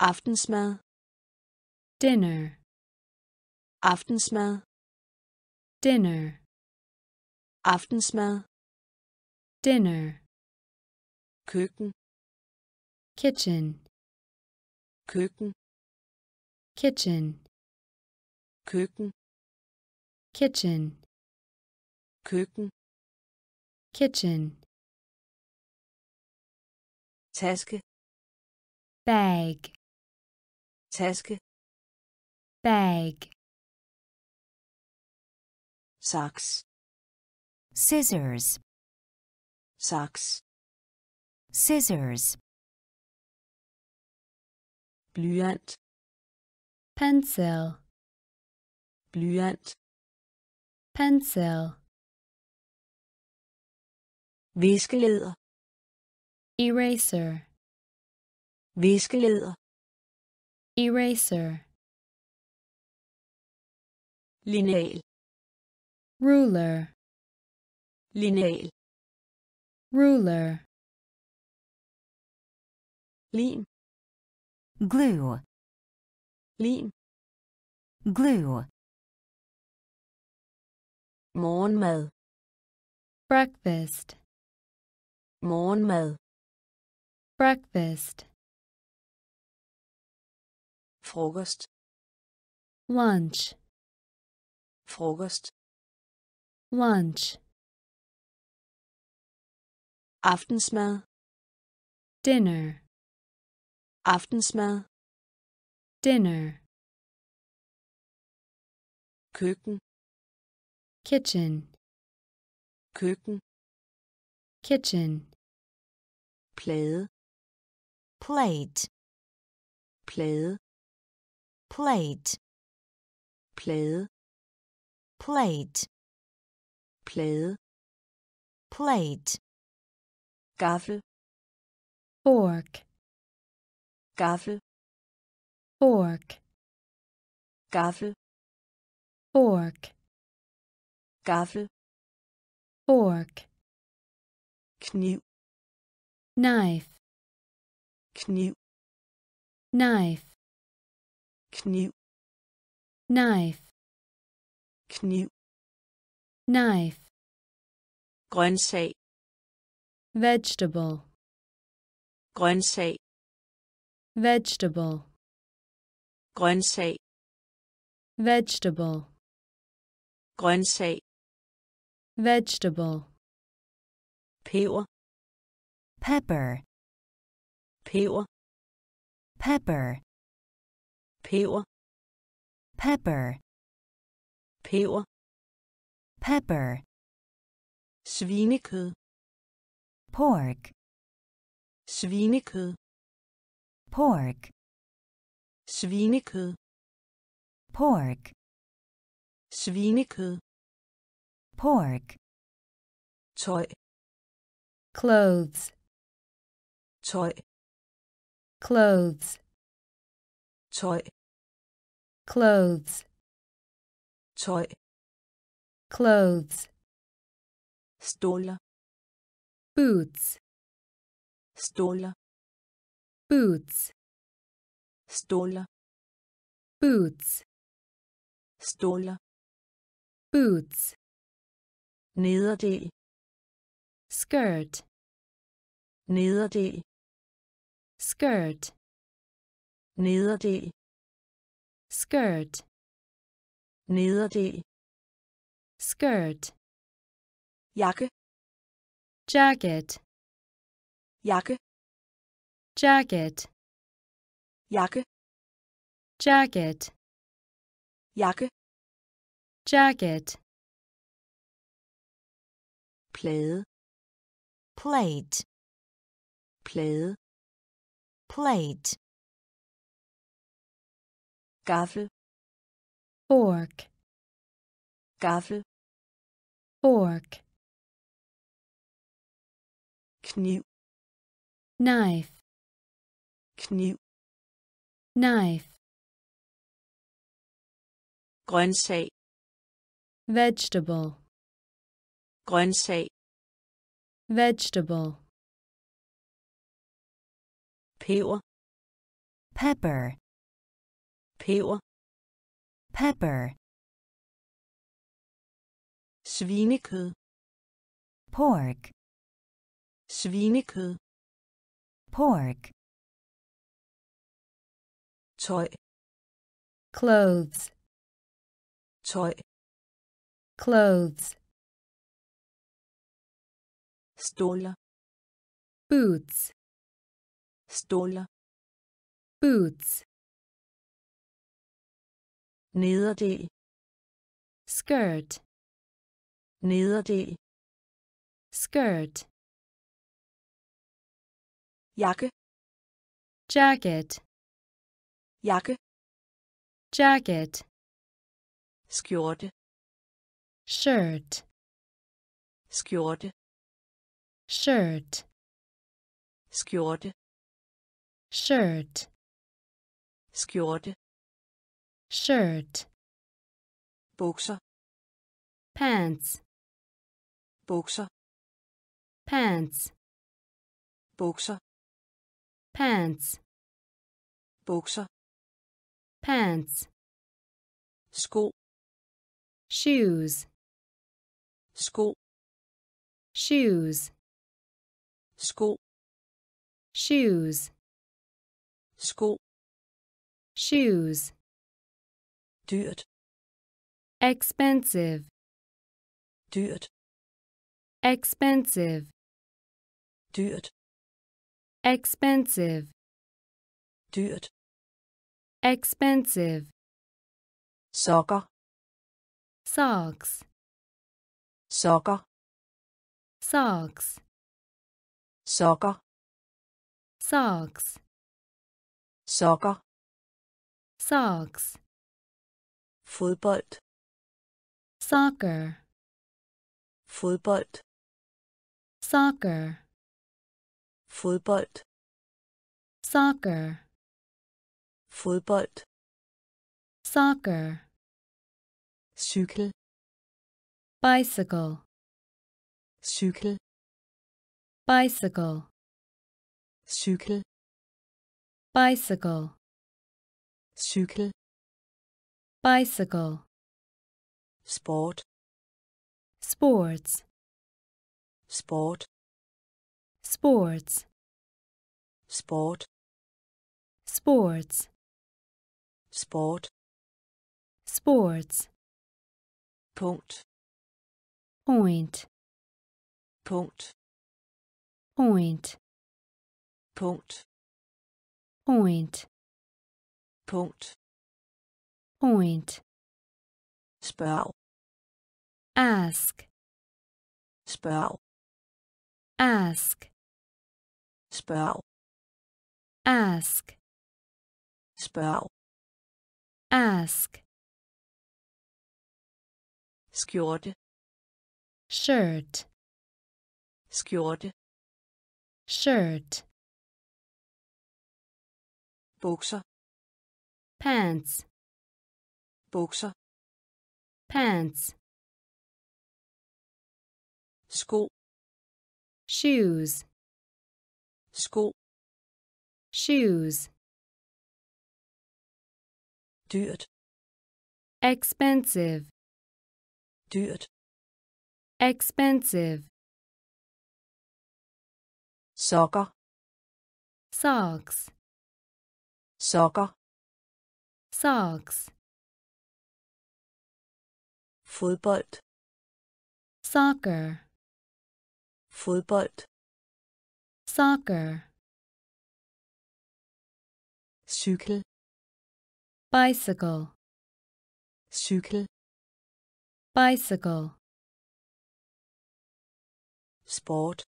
aftensmad, dinner, aftensmad, dinner, aftensmad, dinner, køkken, kitchen, køkken, kitchen, køkken, kitchen, køkken, kitchen, taske, bag, taske, bag, socks scissors, socks scissors, blyant, pencil, blyant, pencil, viskeleder, eraser, viskeleder, eraser, lineal, ruler, lineal, ruler, lim, glue, lim, glue, morgenmad, breakfast, morgenmad, breakfast, frokost, lunch, frokost, lunch, aftensmad, dinner, aftensmad, dinner, køkken, kitchen, køkken, kitchen, plade, plate, plade, plate, plade, plate, plade, plate, gaffel, fork, gaffel, fork, gaffel, fork, gaffel, fork, kniv, knife, kniv, knife, kniv, knife, kniv, knife, grøntsag, vegetable, grøntsag, vegetable, grøntsag, vegetable, grøntsag, vegetable, peber, pepper, peber, pepper, peber, pepper, peber, pepper, svinekød, pork, svinekød, pork, svinekød, pork, svinekød, pork, tøj, clothes, tøj, clothes, tøj, clothes, tøj, clothes, ståler, boots, ståler, boots, ståler, boots, ståler, boots, nederdel, skirt, nederdel, skirt, nederdel, skirt, nederdel, skirt, jakke, jacket, jakke, jacket, jakke, jacket, jakke, jacket, plade, plate, plade, plate, gaffel, fork, gaffel, fork, kniv, knife, kniv, knife, grøntsag, vegetable, grøntsag, vegetable, peber, pepper, peber, pepper, svinekød, pork, svinekød, pork, tøj, clothes, tøj, clothes, ståler, boots, ståler, boots, nederdel, skirt, nederdel, skirt, jakke, jacket, jakke, jacket, skjorte, shirt, skjorte, shirt, skjorte, shirt, skjorte, shirt, bukser, pants, bukser, pants, bukser, pants, bukser, pants, sko, shoes, sko, shoes, sko, shoes, sko, shoes, dyrt, expensive, dyrt, expensive, dyrt, expensive, dyrt, expensive, sokker, socks, sokker, socks, sokker, socks, sokker, socks, fodbold, soccer, fodbold, soccer, fodbold, soccer, fodbold, soccer, cykel, bicycle, cykel, bicycle, cykel, bicycle, cykel, bicycle, sport, sports, sport, sports, sport, sports, sport, sports, punkt, point, punkt, point, punkt, point, punkt, point, spørg, ask, spørg, ask, spørg, ask, spørg, ask, skjorte, shirt, skjorte, shirt, bukser, pants, bukser, pants, sko, shoes, sko, shoes, dyrt, expensive, dyrt, expensive, sokker, socks, sokker, socks, fodbold, soccer, fodbold, soccer, cykel, bicycle, cykel, bicycle, sport,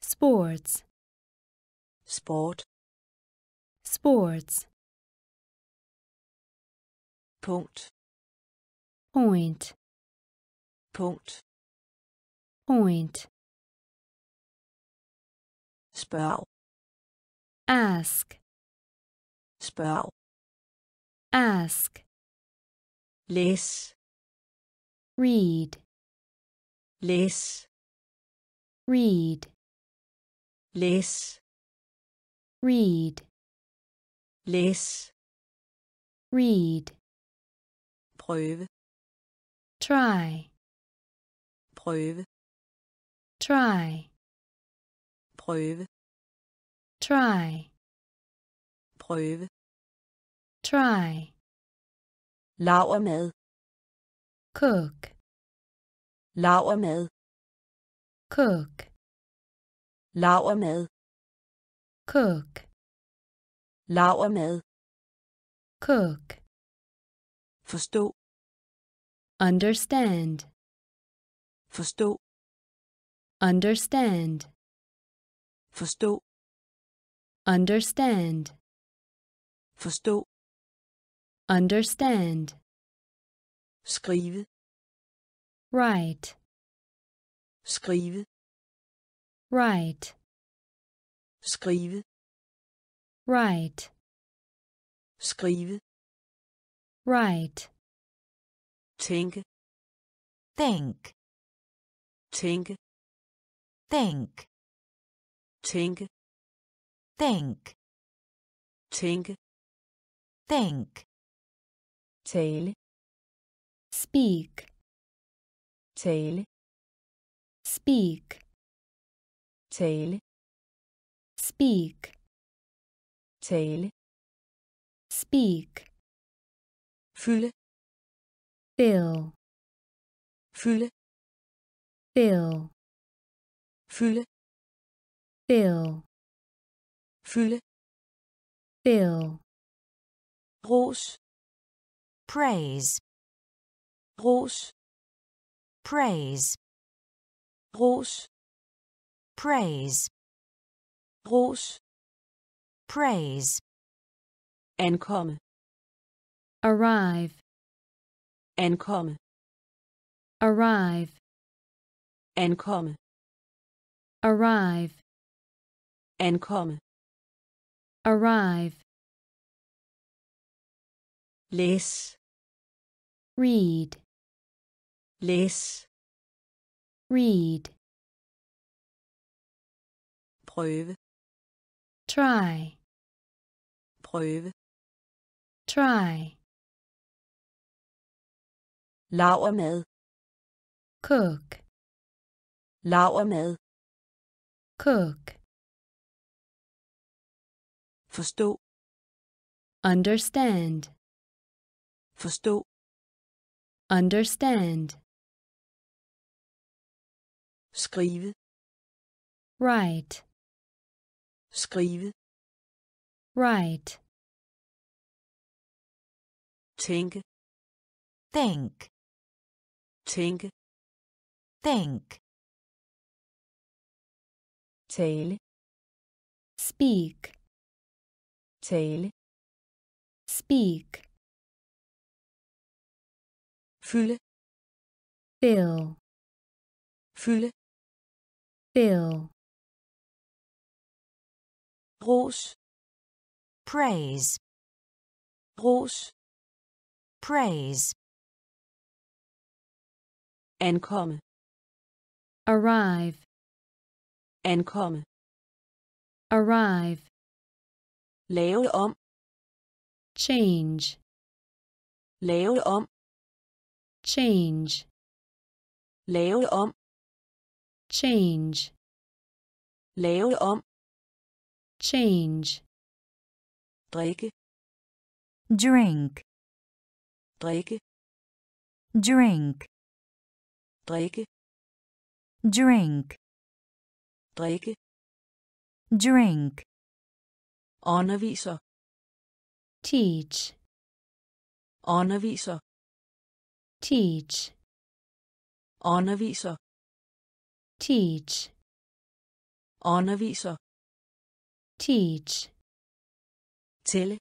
sports, sport, sports, punkt, point, punkt, point, spørg, ask, spørg, ask, læs, read, læs, read, læs, read, læs, read, prøve, try, prøve, try, prøve, try, prøve, try, lavermad, cook, lavermad, cook, lavermad, cook, lavermad, cook, forstå, understand, forstå, understand, forstå, understand, forstå, understand, skrive, write, skrive, write, skrive, write, skrive, write, tænke, think, tænke, think, tænke, think, tænke, think, tale, speak, tale, speak, tale, speak, tale, speak, fylde, fill, fylde, fill, fylde, fill, fylde, fill, ros, praise, ros, praise, ros, praise, ros, praise, ankomme, arrive, ankomme, arrive, ankomme, arrive, ankomme, arrive, læs, read, læs, read, prøve, try, prøve, try, lavermad, cook, lavermad, cook, forstå, understand, forstå, understand, skrive, write, skrive, write, tænke, think, tænke, think, tale, speak, tale, speak, fill, fylde, fill, ros, praise, ros, praise, ankomme, arrive, ankomme, arrive, lave om, change, lave om, change, lave om, change, lave om, change, drikke, drink, drikke, drink, drikke, drink, drikke, drink, underviser, teach, underviser, teach, underviser, teach, underviser, teach, tælle,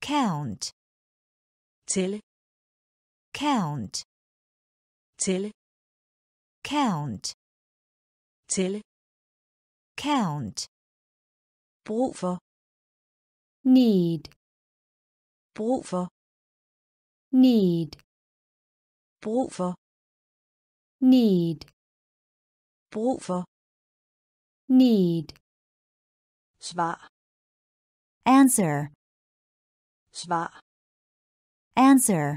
count, tælle, count, tælle, count, tælle, count, brug for, need, brug for, need, brug for, need, brug for, need, svar, answer, svar, answer,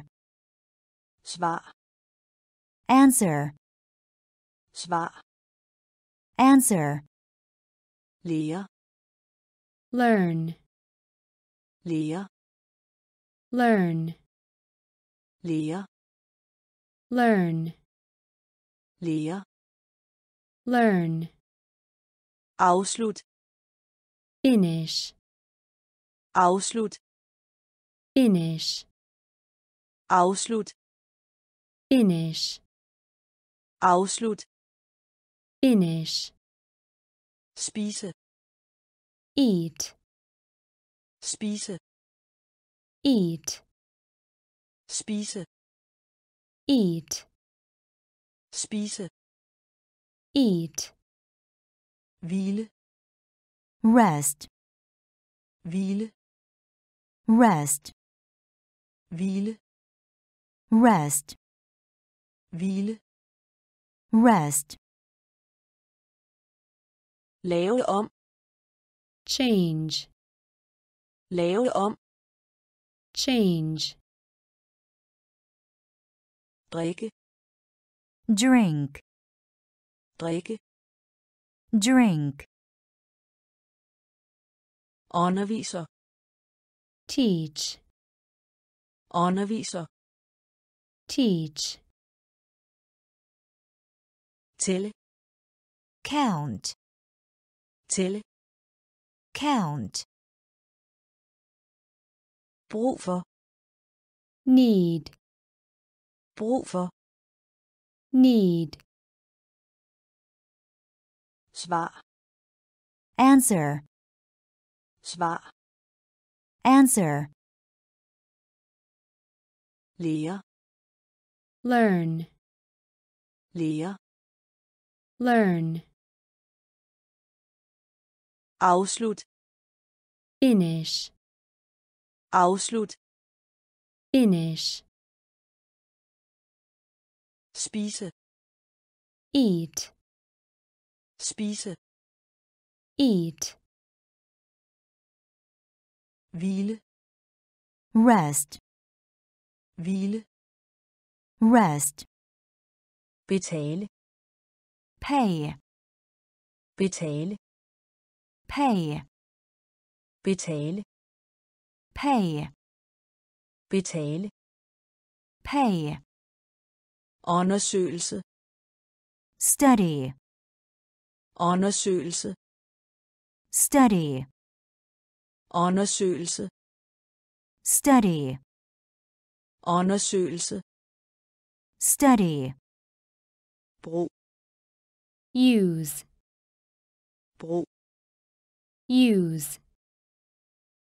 svar, answer, svar, answer, lære, learn, lære, learn, lære, learn, lære, learn, afslut, finish, afslut, finish, afslut, finish, afslut, finish, spise, eat, spise, eat, spise, eat, spise, eat, hvile, rest, hvile, rest, hvile, rest, hvile, rest, lave om, change, lave om, change, drikke, drink, drikke, drink, underviser, teach, underviser, teach, tælle, count, tælle, count, brug for, need, brug for, need, svar, answer, svar, answer, lære, learn, lære, learn, afslut, finish, afslut, finish, spise, eat, spise, eat, hvile, rest, hvile, rest, betale, pay, betale, pay, betale, pay, betale, pay, undersøgelse, study, undersøgelse, study, undersøgelse, study, undersøgelse, study, brug, use, brug, use,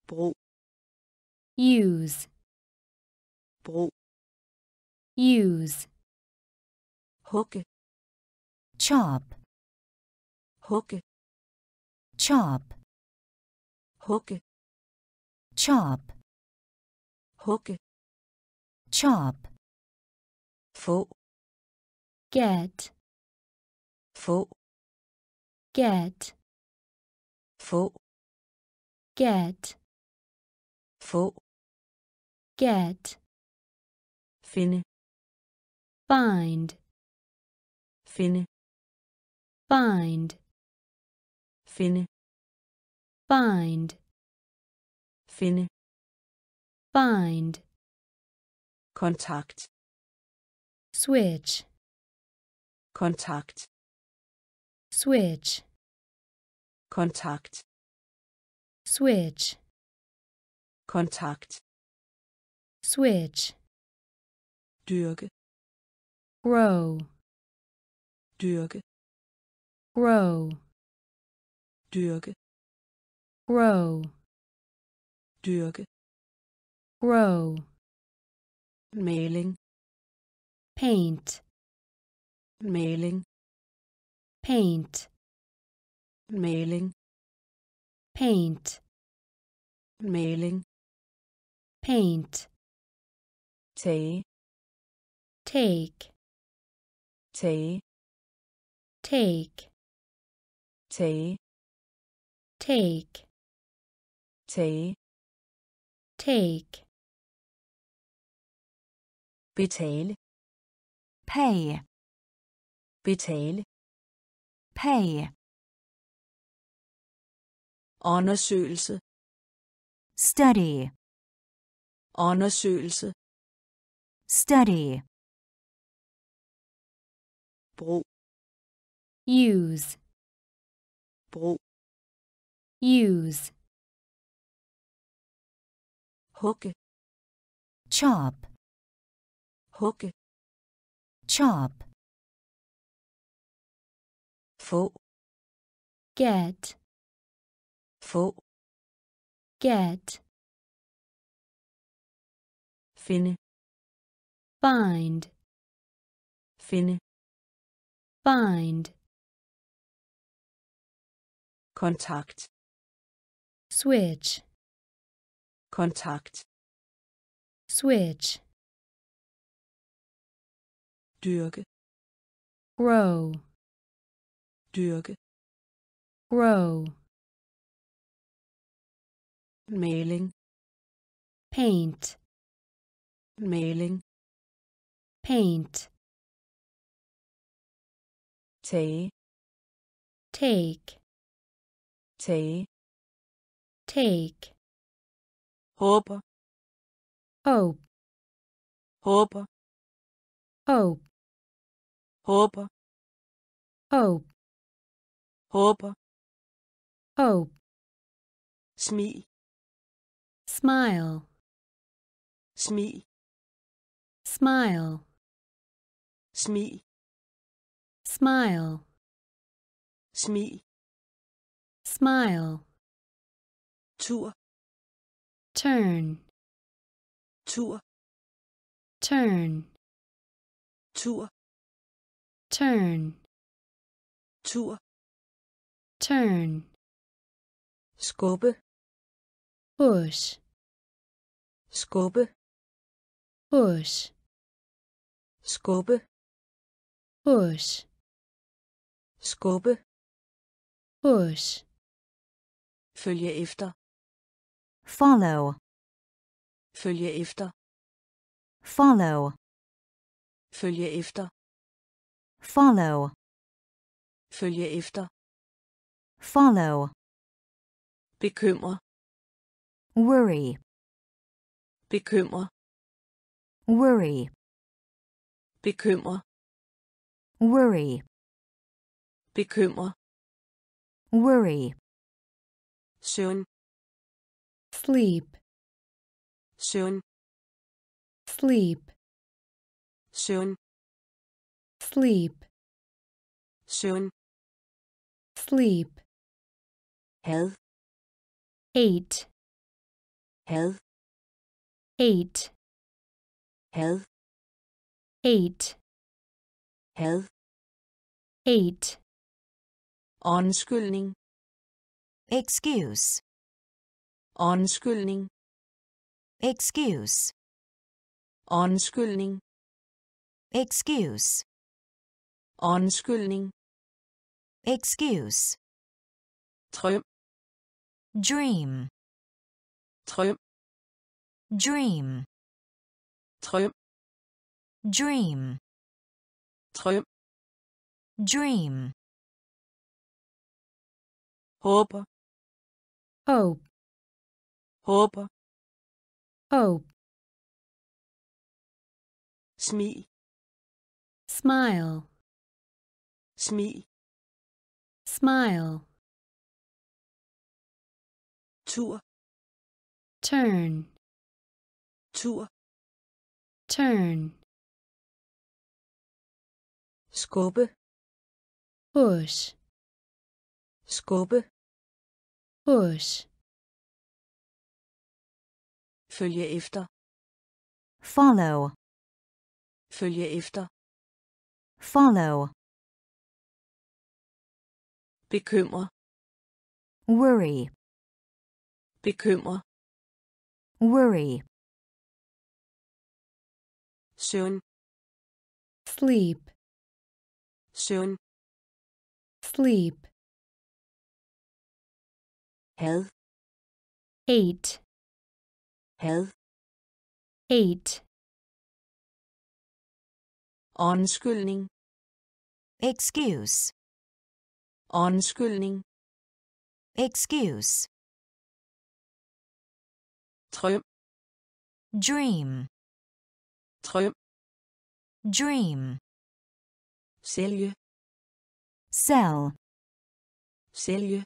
brug, use, brug, use, hugge, chop, hugge, chop, hugge, chop, hugge, chop, få, get, få, get, få, get, få, get, finde, find, finde, find, finde, find, finde, find, kontakt, switch, kontakt, switch, kontakt, switch, kontakt, switch, dyrke, grow, dyrke, grow, dyrke, grow, dyrke, grow, maling, paint, maling, paint, maling, paint, maling, paint, tage, take, tage, take, tage, take, tage, take, betale, pay, betale, pay, undersøgelse, study, undersøgelse, study, brug, use, brug, use, hugge, chop, hugge, chop, få, get, få, get, finde, find, finde, find, kontakt, switch, kontakt, switch, dyrke, grow, dyrke, grow, maling, paint, maling, paint, tage, take, tage, take, håber, hope, håber, hope, håber, hope, håber, hope, smil, smile, smil, smile, smil, smile, smil, smile, tur, turn, tur, turn, tur, turn, tur, turn, skubbe, push, skubbe, push, skubbe, push, skubbe, push, følge efter, follow, følge efter, follow, følge efter, follow, følge efter, follow, bekymre, worry, bekymre, worry, bekymre, worry, bekymre, worry, søvn, sleep, søvn, sleep, søvn, sleep, søvn, sleep, had, eight, had, eight, had, eight, had, eight, undskyldning, excuse, undskyldning, excuse, undskyldning, excuse, undskyldning, excuse, drøm, dream, drøm, dream, drøm, dream, drøm, dream, håber, hope, håber, hope, smil, smile, smil, smile, tur, turn, tur, turn, skubbe, push, skubbe, push, følge efter, follow, følge efter, follow, bekymre, worry, bekymre, worry, søvn, sleep, søvn, sleep, had, eight, had, eight, undskyldning, excuse, undskyldning, excuse, drøm, dream, drøm, dream, sælge, sell, sælge,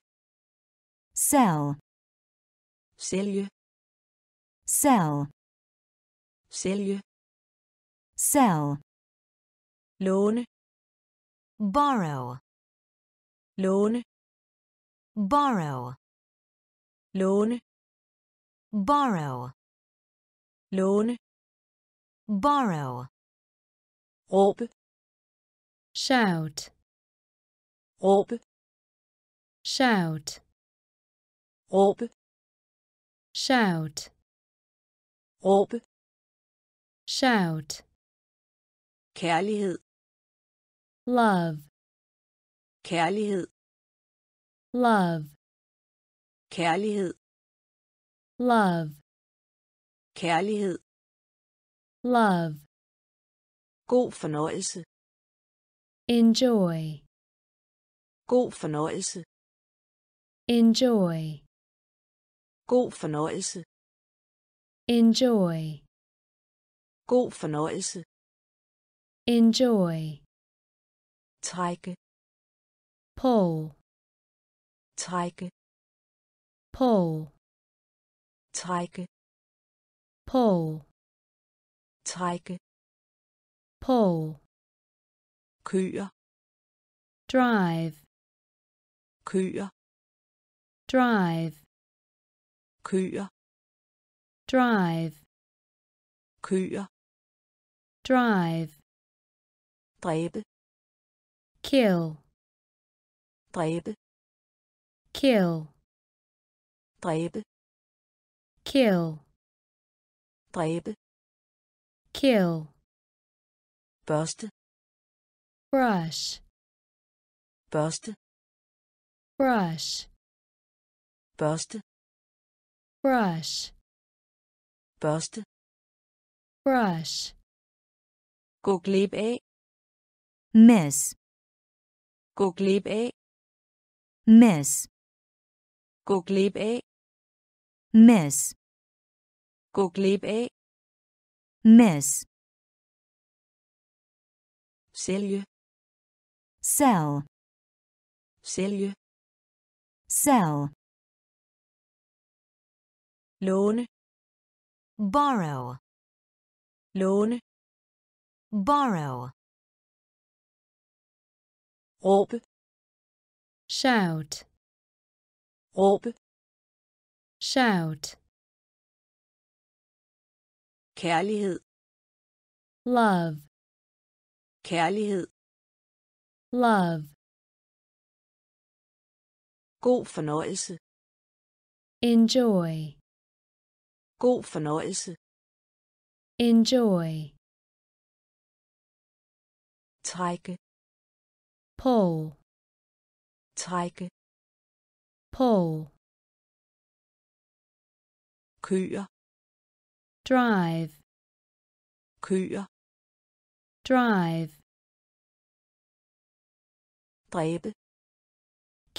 sell, sælge, sell, sælge, sell, låne, borrow, låne, borrow, låne, borrow, låne, borrow, råbe, shout, råbe, shout, råbe, shout, råbe, shout, kærlighed, love, kærlighed, love, kærlighed, love, kærlighed, love, god fornøjelse, enjoy, god fornøjelse, enjoy, god fornøjelse, enjoy, god fornøjelse, enjoy, trække, pull, trække, pull, trække, pull, trække, pull, køer, drive, køer, drive, køer, drive, køer, drive, dræbe, kill, dræbe, kill, dræbe, kill, dræbe, kill, børste, brush, børste, brush, børste, brush, børste, brush, gå glip af, miss, gå glip af, miss, gå glip af, miss, gå glip af, miss, sælge, sell, sælge, sell, låne, borrow, låne, borrow, råbe, shout, råbe, shout, kærlighed, love, kærlighed, love, god fornøjelse, enjoy, god fornøjelse, enjoy, trække, pull, trække, pull, køer, drive, køer, drive, dræbe,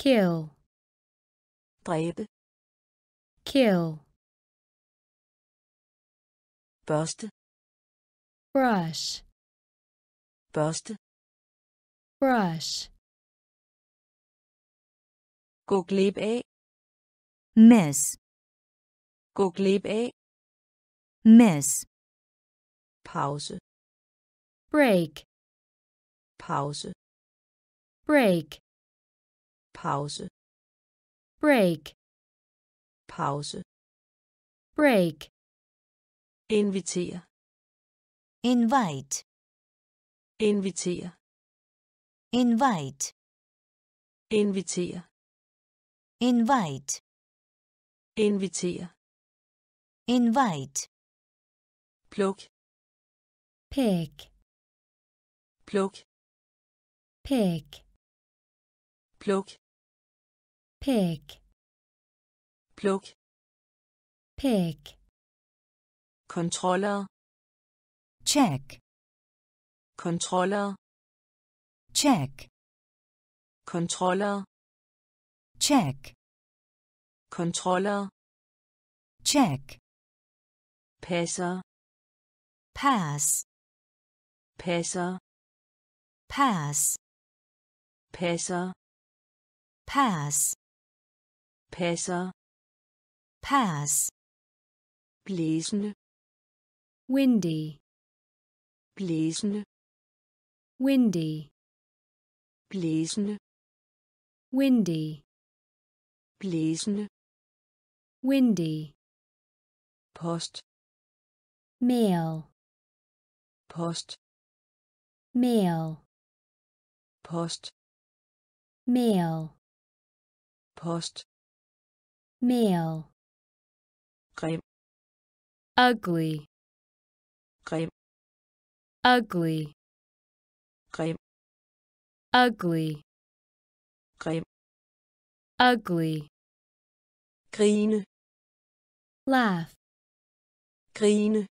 kill, dræbe, kill, børste, brush, børste, brush, gå glip af, miss, Gå glip af. miss, Pause. break, Pause. break, Pause. break, Pause. break, Invitere. invite, Invitere. invite, Invitere. invite, Invitere. Invite, Pluk. pick, Pluk. pick, Pluk. pick, Pluk. pick, Kontroller. check, Kontroller. check, Kontroller. check, Kontroller. check, Passer. pass, Passer. pass, Passer. pass, Passer. pass, Blæsende. windy, Blæsende. windy, Blæsende. windy, Blæsende. windy, Post. Mail, Post. mail, Post. mail, Post. mail, Grim. ugly, Grim. ugly, Grim. ugly, Grim. ugly, Grine. laugh, Grine.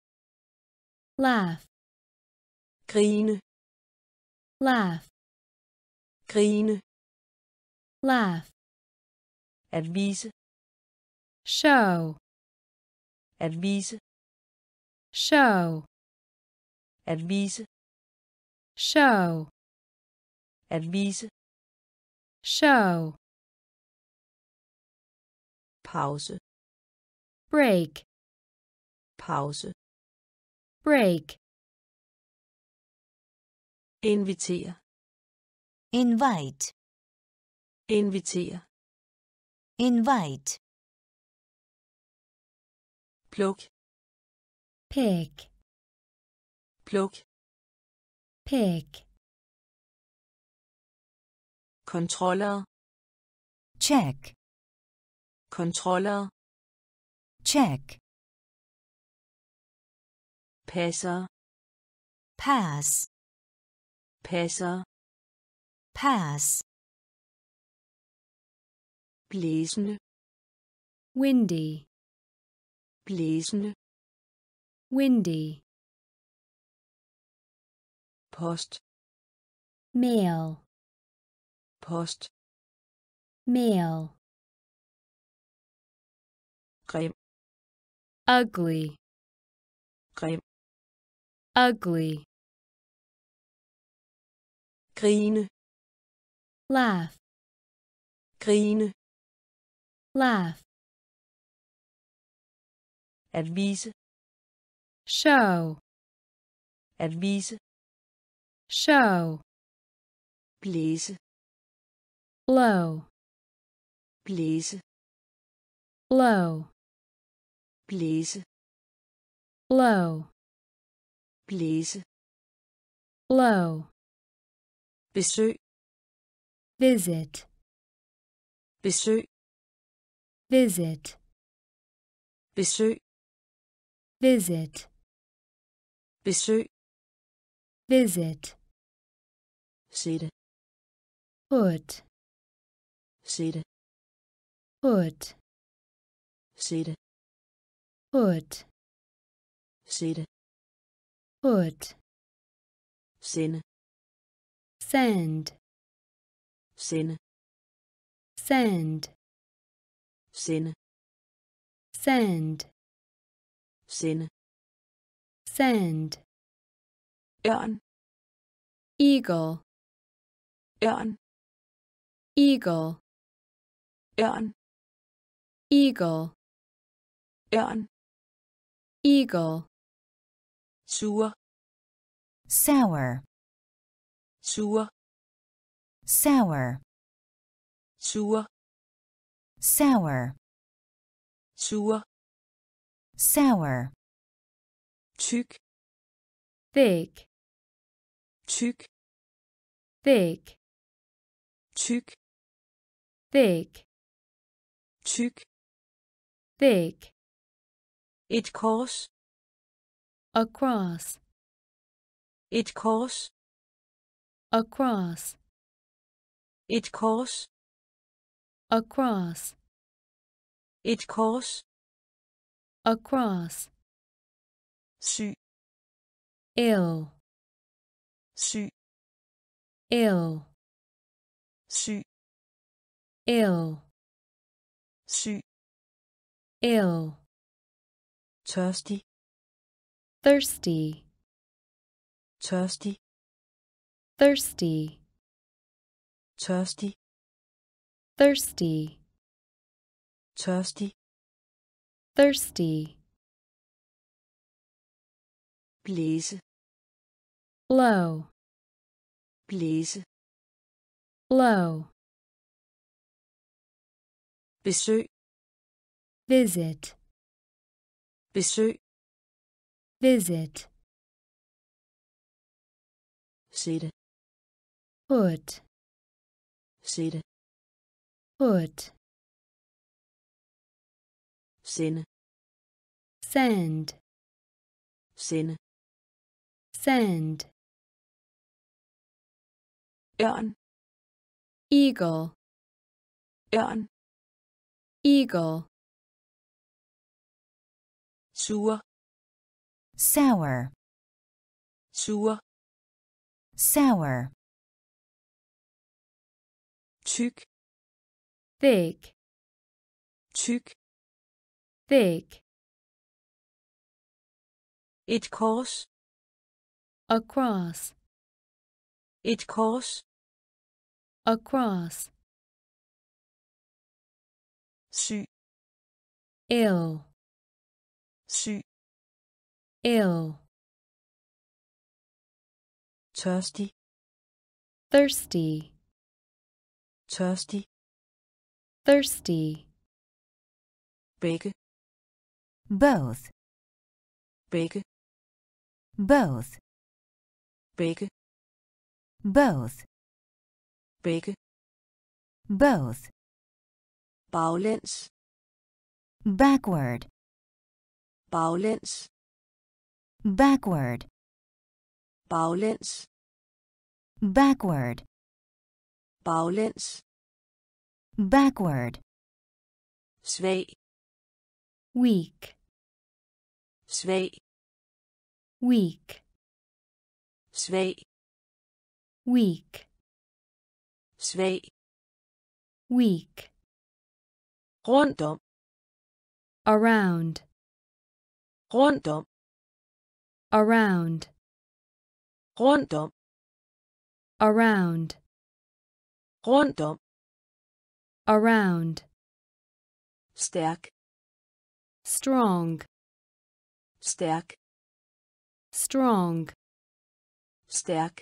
Laugh, Grine. laugh, Grine. laugh, At vise. show, At vise. show, At vise. show, At vise. show, Pause. break, Pause. Break, Invitere. invite, Invitere. invite, Pluk. pick, Pluk. pick, Kontroller. check, Kontroller. check, Passer. pass, Passer. pass, Blæsende. windy, Blæsende. windy, Post. mail, Post. mail, Grim. ugly, Grim. Ugly, Grine. laugh, Grine. laugh, At vise. show, At vise. show, please blow, please blow, please blow, Blæse. blow, Besøg. visit, Besøg. visit, Besøg. visit, Besøg. visit, Sætte. put, Sætte. put, Sætte. put, Sætte. Put, Sende. send, Sende. send, Sende. send, Sende. send, Ørn. eagle, Ørn. eagle, Ørn. eagle, ørn, eagle, sur, sour, sur, sour, sur, sour, sur, sour, tyk, thick, tyk, thick, tyk, thick, tyk, thick, et kors, across, et kors, across, et kors, across, et kors, across, syg, ill, syg, ill, syg, ill, syg, ill, tørstig, thirsty, thirsty. Thirsty, thirsty. Thirsty, tørstig, thirsty, please. Blow, please. Blow, besøg, visit, besøg, visit, sætte, put, sætte, put, sende, send, sende, send, ørn, eagle, ørn, eagle, sur, sour, sur, sour, tyk, thick, tyk, thick, et kors, across, et kors, across, syg, ill, syg, ill, thirsty. Thirsty, thirsty. Thirsty, begge, both, begge, both, begge, both, begge, both, baglæns, backward, baglæns, backward, baglæns, backward, baglæns, backward, svag, weak, svag, weak, svag, weak, svag, weak, rundt om, around, rundt om, around, rundt om, around, rundt om, around, stærk, strong, stærk, strong, stærk,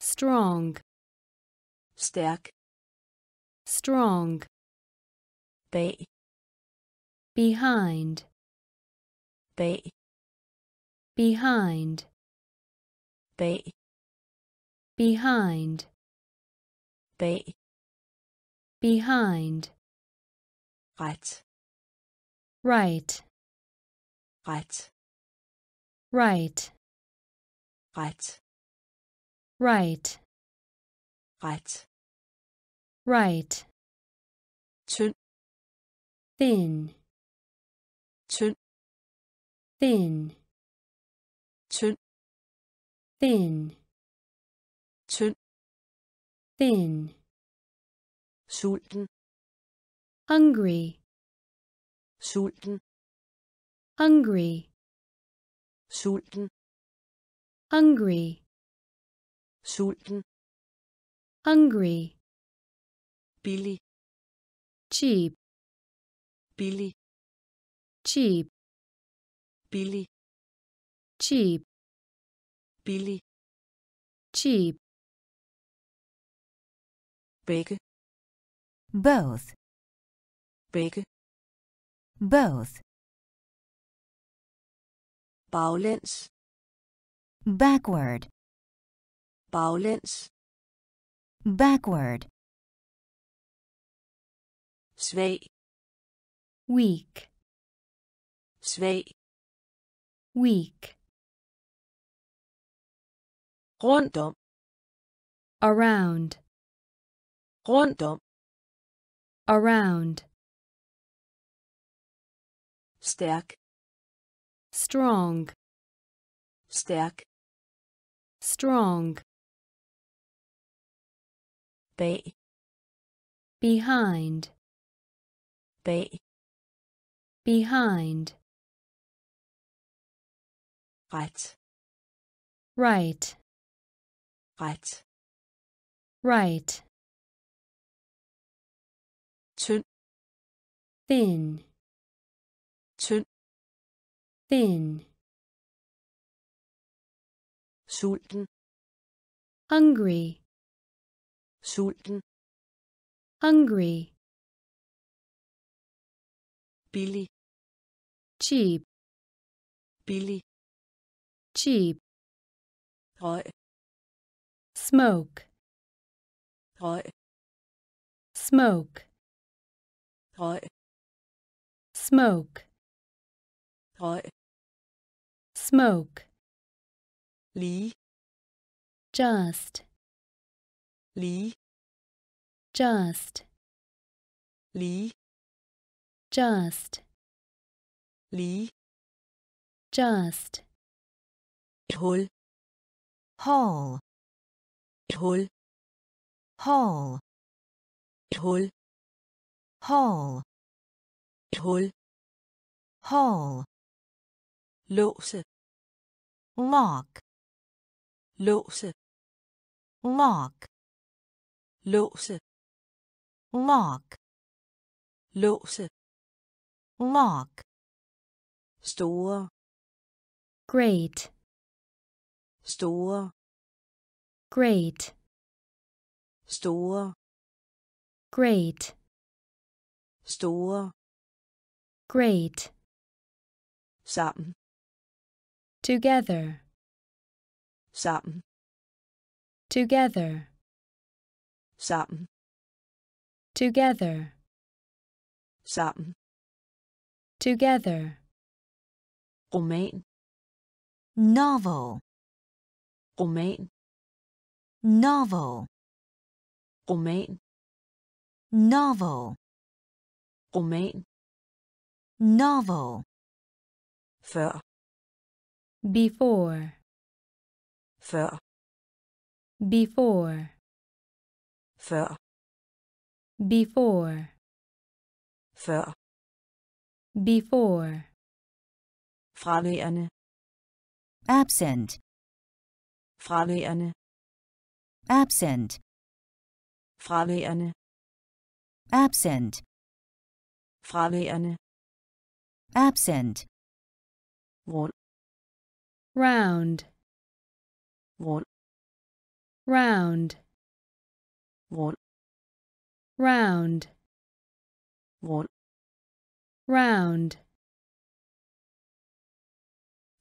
strong, stærk, strong, bag, behind, bag, behind, bag, behind, bag, behind, ret, right, ret, right, ret, right, ret, right, tynd, thin, tynd, thin, tynd, thin, tynd, thin, sulten, hungry, sulten, hungry, sulten, hungry, sulten, hungry, billig, cheap, billig, cheap, billig, cheap, billig, cheap, begge, both, begge, both, baglæns, backward, baglæns, backward, svag, weak, svag, weak, rundt om, around, rundt om, around, stærk, strong, stærk, strong, bag, behind, bag, behind, ret, right, ret, right, tynd, thin, tynd, thin, sulten, hungry, sulten, hungry, billig, cheap, billig, cheap, røg, smoke, røg, smoke, røg, smoke, røg, smoke, Lee. just, Lee. just, Lee. just, Lee. just, et hul, hole, et hul, hole, et hul, hole, et hul, hole, låse, lock, låse, lock, låse, lock, låse, lock, store, great, store, great, store, great, store, great, sammen, together, sammen, together, sammen, together, sammen, together, roman, novel, roman, novel, roman, novel, roman, novel, før, before, før, before, før, before, før, before, fraværende, absent, fraværende, absent, fraværende, absent, fraværende, absent, rund, round, rund, round, rund, round, rund, round,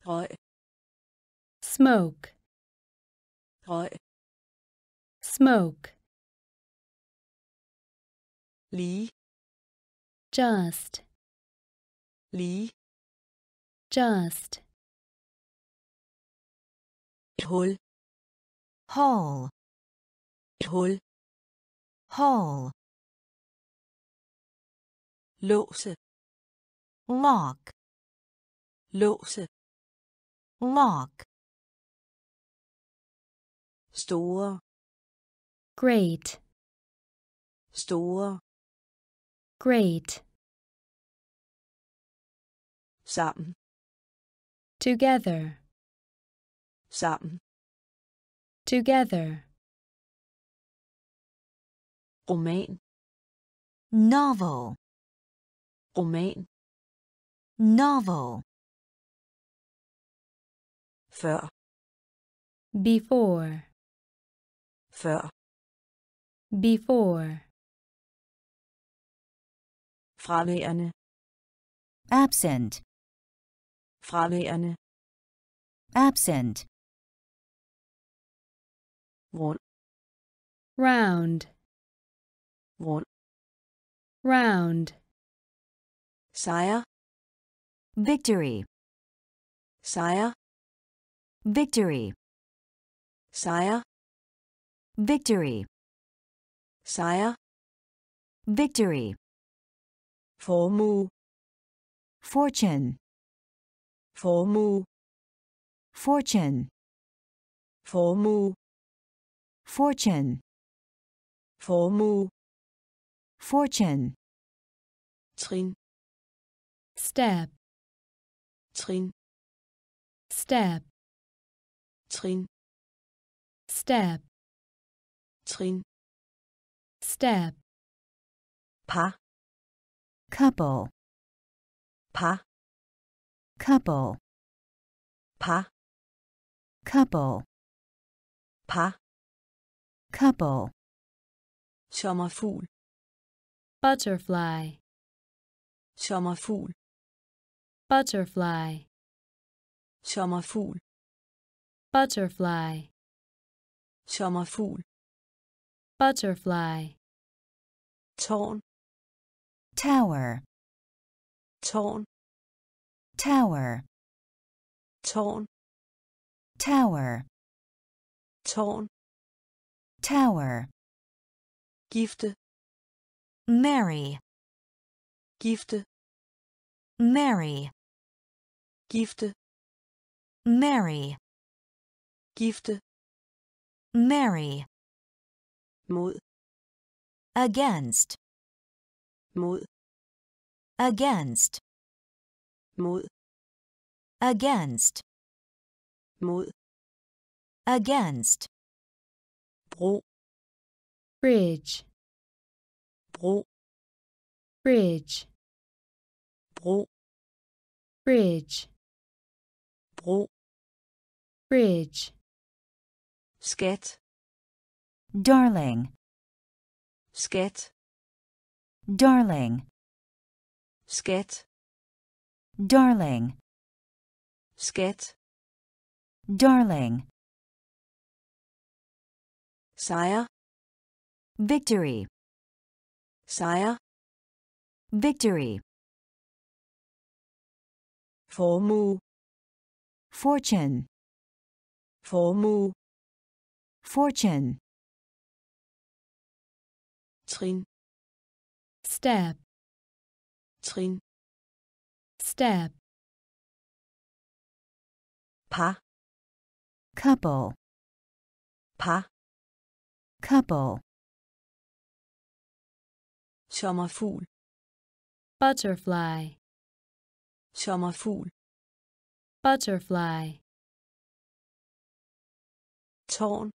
røg, smoke, røg, smoke, lige, just, lige, just, et hul, Hall. et hul, hole, låse, lock, låse, lock, store, great, store, great, sammen, together, sammen, together, roman, novel, roman, novel, før, before, før, before, fraværende, absent, fraværende, absent, rund, round, rund, round, sejr, victory, sejr, victory, sejr, victory, sejr, victory, formue, fortune, formue, fortune, formue, fortune, formue, fortune, trin, step, trin, step, trin, step, trin, step, pa. Couple, pa. Couple, pa. Couple, pa. Couple, sommerfugl, butterfly, sommerfugl, butterfly, sommerfugl, butterfly, sommerfugl, butterfly, tårn, tower, tårn, tower, tårn, tower, tårn, tower, gifte, marry, gifte, marry, gifte, marry, gifte, marry, mod, against, mod, against, mod, against, mod, against, bro, bridge, bro, bridge, bro, bridge, bro, bridge, skat, darling, skat, darling, skat, darling, skat, darling, sejr, victory, sejr, victory, formue, fortune, formue, fortune, trin, step, trin, step, par, couple, par, couple, sommerfugl, butterfly, sommerfugl, butterfly, tårn,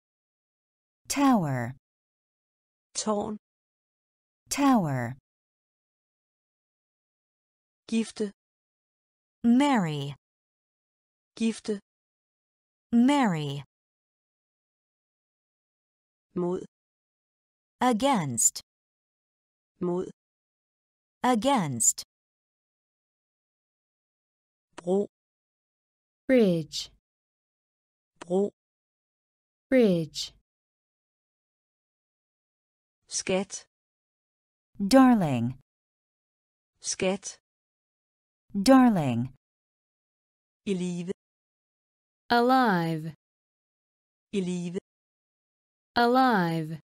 tower, tårn, tower, gifte, marry. gifte, marry. mod, against, mod, against, bro, bridge, bro, bridge, skat, darling, skat, darling, i live, alive, i live, alive,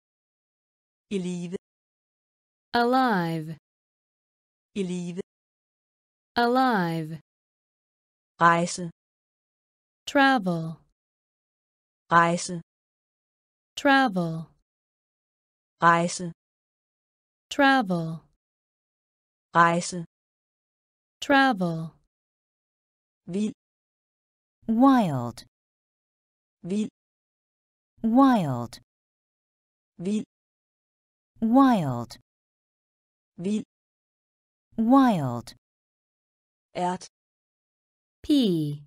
i live, alive, i live, alive, rejse, travel, rejse, travel, rejse, travel, rejse, travel, vild, wild, vild, wild, vild, wild, vild, wild, ært, pea,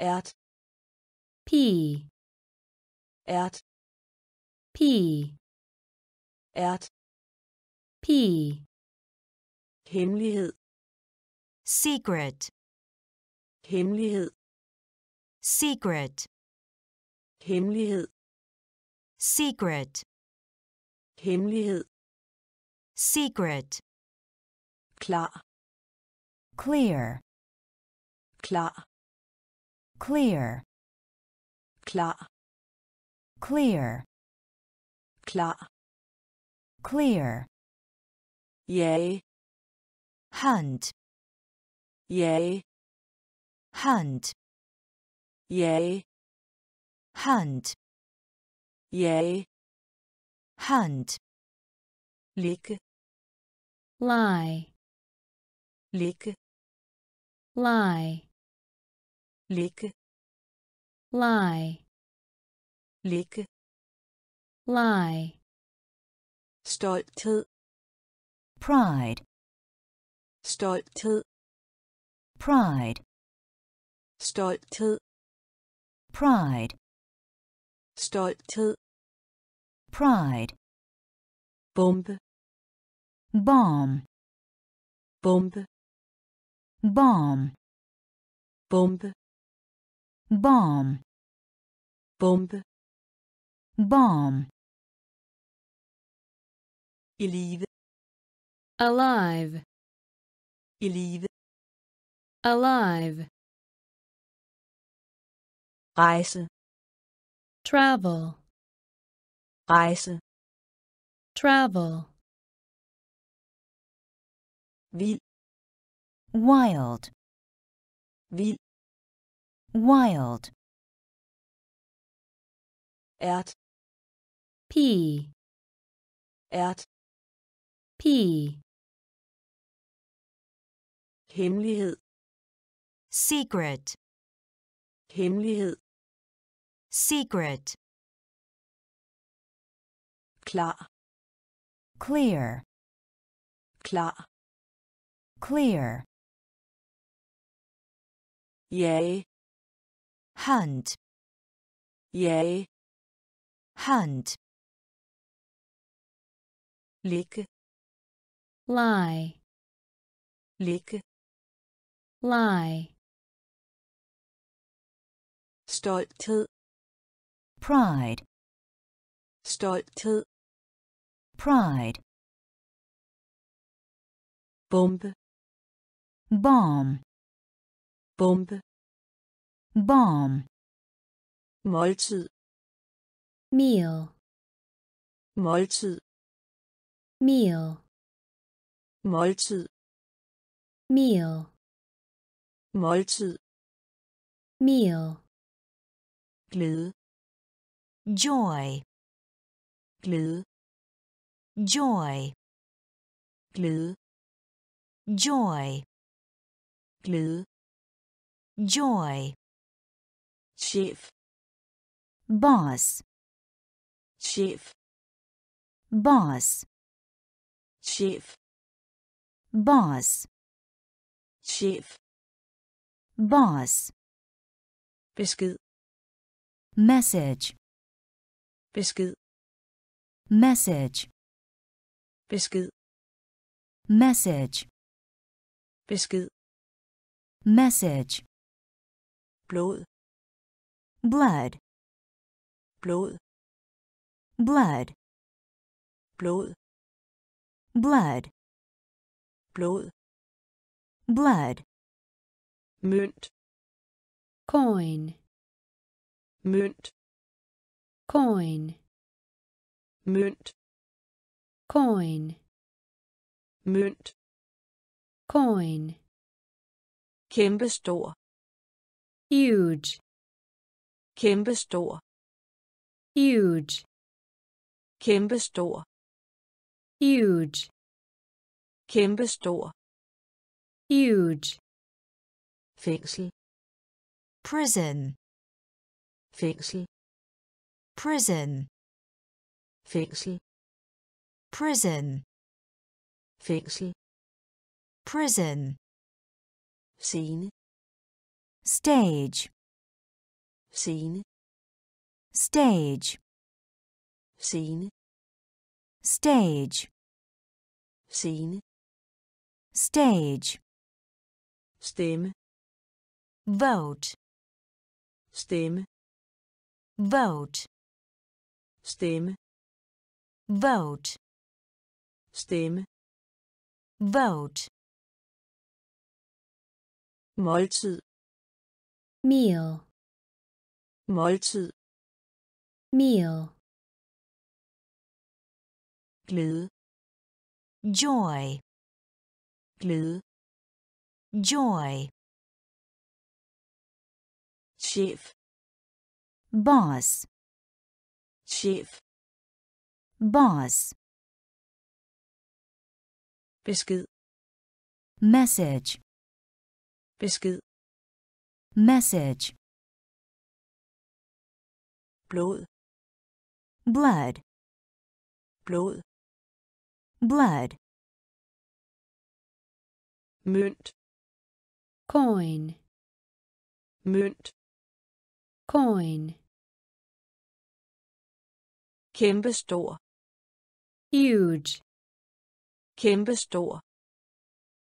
ært, pea, ært, pea, ært, pea, hemmelighed, secret, hemmelighed, secret, hemmelighed, secret, hemmelighed, secret, klar, clear, klar, clear, klar, clear, klar, clear, jage, hunt, jage, hunt, jage, hunt, jage, hunt, ligge, lie, ligge, lie, ligge, lie, ligge, lie, stolthed, pride, stolthed, pride, stolthed, pride, stolthed, pride, bombe, bomb, bombe, bomb, bombe, bomb, bombe, bomb, i live, alive, i live, alive, rejse, travel, rejse, travel, vild, wild, vild, wild, ært, pea, ært, pea, hemmelighed, secret, hemmelighed, secret, klar, clear, klar, clear, jage, hunt, jage, hunt, ligge, lie, ligge, lie, stolthed, pride, stolthed, pride, bombe, bomb, bombe, bomb, måltid, meal, måltid, meal, måltid, meal, måltid, meal, glæde, joy, glæde, joy, glæde, joy, glæde, joy, chef, boss, chef, boss, chef, boss, chef, boss, besked, message, besked, message, besked, message, besked, message, blod, blood, blod, blood, blod, blood, blod, blood, mønt, coin, mønt, coin, mønt, coin, mønt, coin, kæmpestor, huge, kæmpestor, huge, kæmpestor, huge, kæmpestor, huge, fængsel, prison, fængsel, prison, fængsel, prison, fængsel, prison, scene. Stage, scene. Stage, scene. Stage, scene. Stage, stemme vote, stemme vote, stemme vote, stemme vote, måltid. Meal, måltid. Meal, glæde. Joy, glæde. Joy, chef. Boss, chef. Boss, besked. Message, besked. Message, blod. Blood, blod. Blood, mønt coin, mønt coin, kæmpestor huge, kæmpestor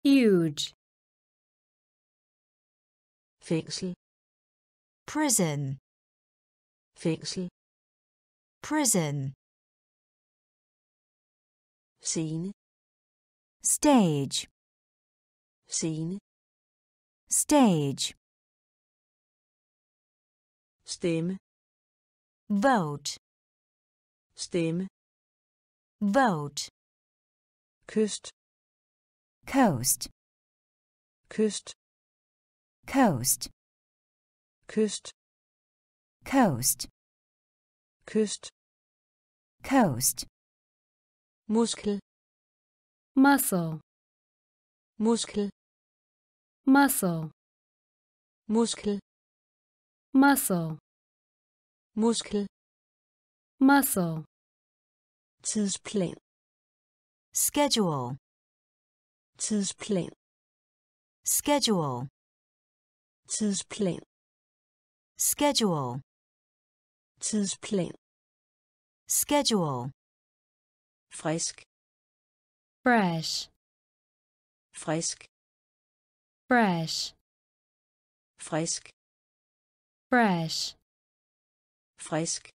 huge, fængsel. Prison, fængsel. Prison, scene. Stage, scene. Stage, stemme vote, stemme vote, kyst coast, kyst coast, kyst coast, kyst coast, muskel. Muscle, muskel. Muscle, muskel muscle, muskel. Muscle, tidsplan. Schedule, tidsplan. Schedule, tidsplan. Schedule, tidsplan. Schedule, frisk. Fresh, frisk. Fresh, frisk fresh, frisk.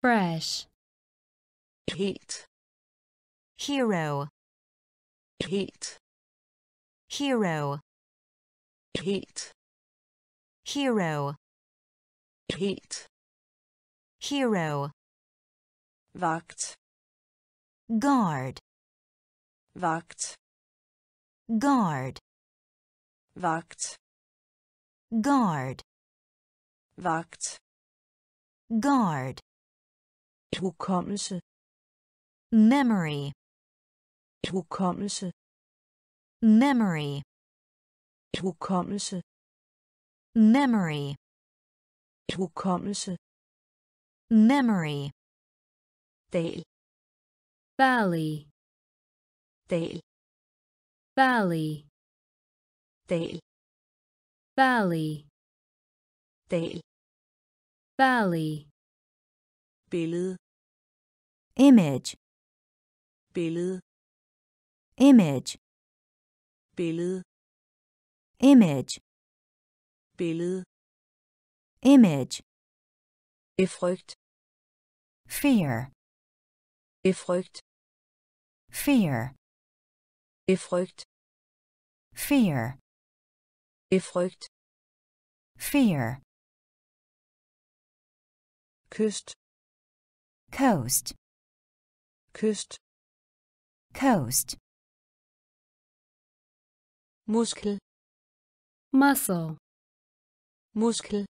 Fresh, heat. Hero, heat. Hero, heat. Hero, helt hero, vagt guard, vagt guard, vagt guard, vagt. Guard, hukommelse. Memory, hukommelse. Memory, hukommelse. Memory, hukommelse. Memory, dal valley, dal valley, dal valley, dal valley, billede. Image, billede. Image, billede. Image, billede. Image, befrygt fear, befrygt fear, befrygt fear, befrygt fear, kyst coast, kyst coast, muskel muscle, muskel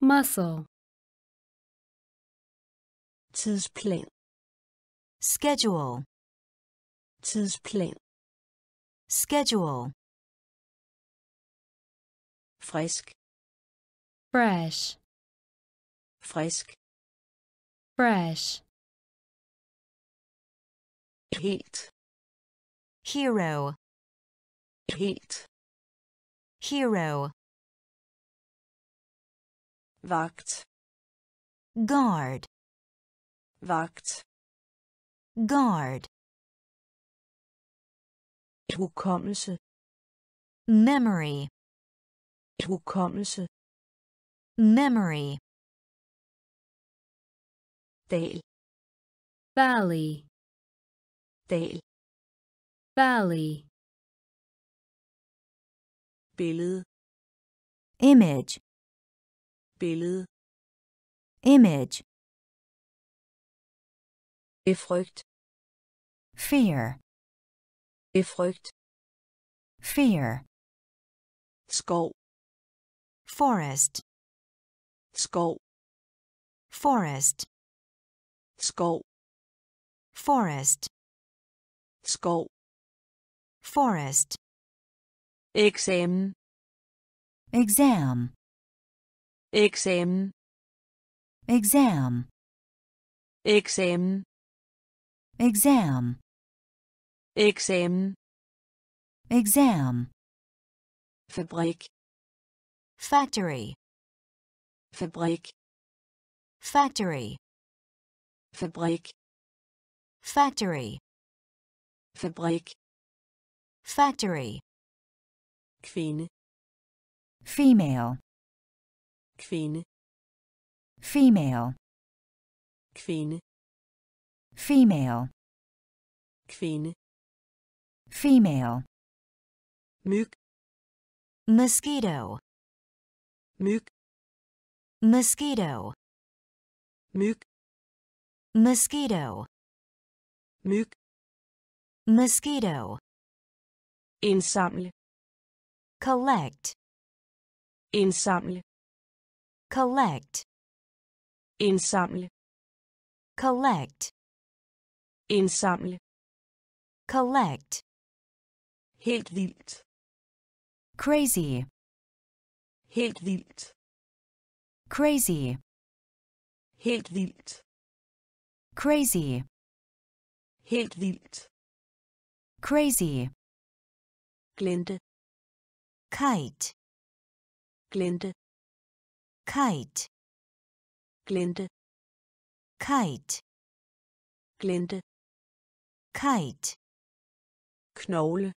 muscle, tidsplan schedule, tidsplan schedule, frisk fresh, frisk. Fresh, Heat. hero, helt hero, vagt, guard, vagt, guard, hukommelse, memory, hukommelse, memory, dal, valley, dal, valley, billede, image, billede, image, befrygt, fear, befrygt, fear, skov, forest, skov, forest, skov, forest, skov, forest, eksamen, exam, eksamen, exam, eksamen, exam, eksamen, exam, fabrik, factory, fabrik, factory, fabrik, factory, fabrik, factory, kvinde, female, kvinde, female, kvinde, female, kvinde, female, myg, mosquito, myg, mosquito, myg, mosquito, myg, mosquito, indsamle, collect, indsamle, collect, indsamle, collect, indsamle, collect, helt vildt, crazy, helt vildt, crazy, helt vildt, crazy, helt vildt, crazy, glente, kite, glente, kite, glente, kite, glente, kite, knogle,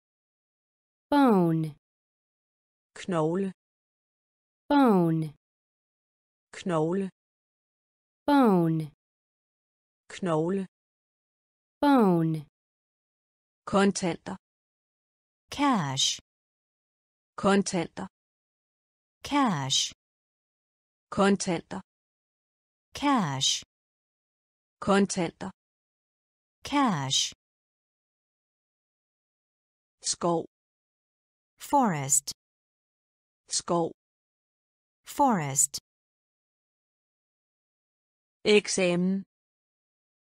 bone, knogle, bone, knogle, bone, knogle, bone, kontanter, cash, kontanter, cash, kontanter, cash, kontanter, cash, skov, forest, skov, forest, eksamen,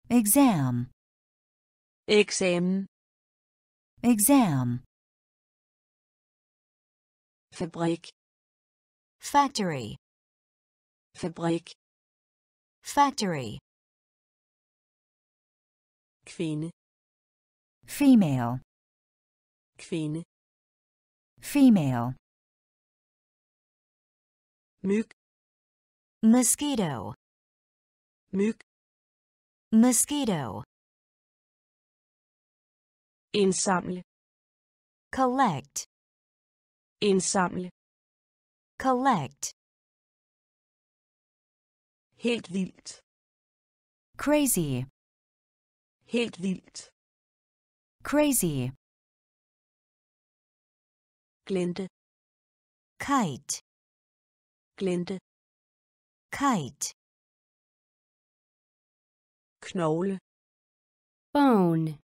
exam, eksamen, exam, fabrik, factory, fabrik, factory, kvinde, female, kvinde, female, myg, mosquito, myg, mosquito, indsamle, collect, indsamle, collect, helt vildt, crazy, helt vildt, crazy, glente, kite, glente, kite, knogle, bone,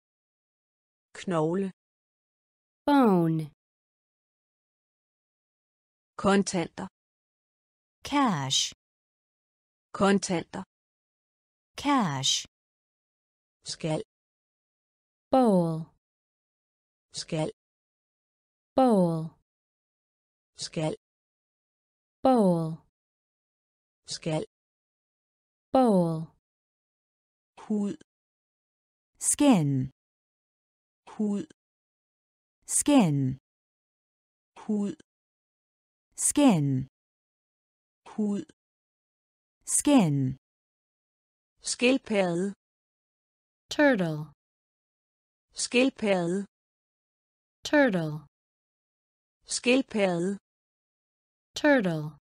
knogle, bone, kontanter, cash, kontanter, cash, skal, bowl, skal, bowl, skal, bowl, skal, bowl, hud, skin, hud, skin, hud, skin, hud, skin, skildpadde, turtle, skildpadde, turtle, skildpadde, turtle,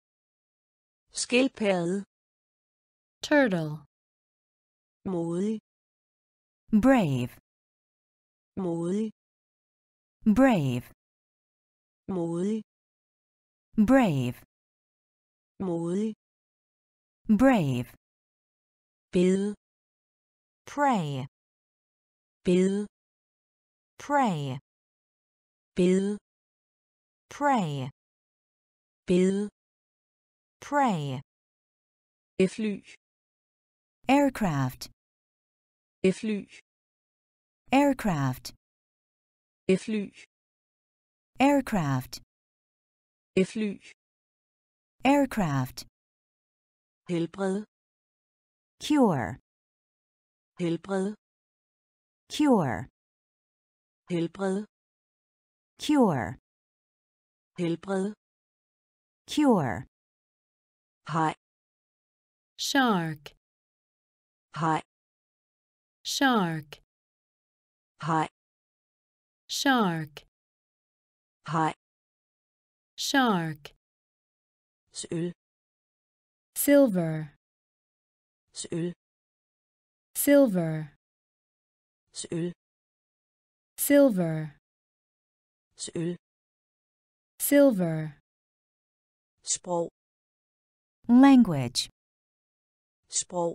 skildpadde, turtle, modig, brave, modig, brave, modig, brave, modig, brave, bede, pray, bede, pray, bede, pray, bede, pray, fly, aircraft, fly, aircraft, fly, aircraft, fly, aircraft, helbred, cure, helbred, cure, helbred, cure, helbred, cure, hej, shark, hej, shark, hej, shark, hej, shark, sølv, silver, sølv, silver, sølv, silver, sølv, silver, sprog, language, sprog,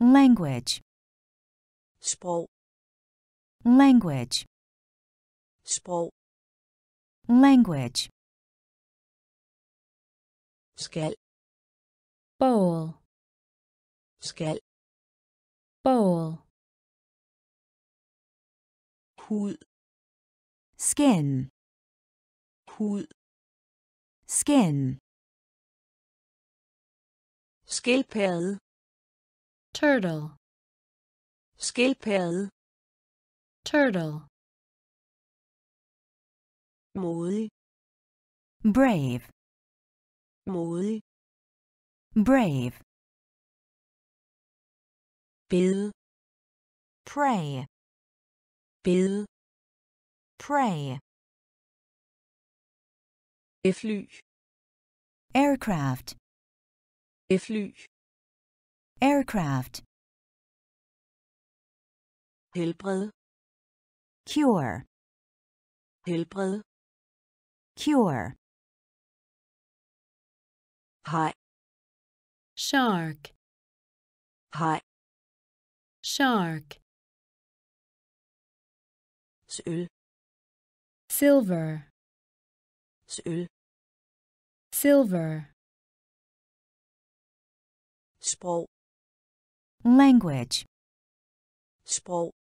language, sprog, language, sprog, language, skal, bowl, skal, bowl, hud, skin, hud, skin, skildpadde, turtle, skildpadde, turtle, modig, brave, modig, brave, bede, pray, bede, pray, fly, aircraft, fly, aircraft, helbred, cure, helbred, cure, hej, shark, hej, shark, sølv, silver, sølv, silver, sprog, language, sprog,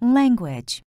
language,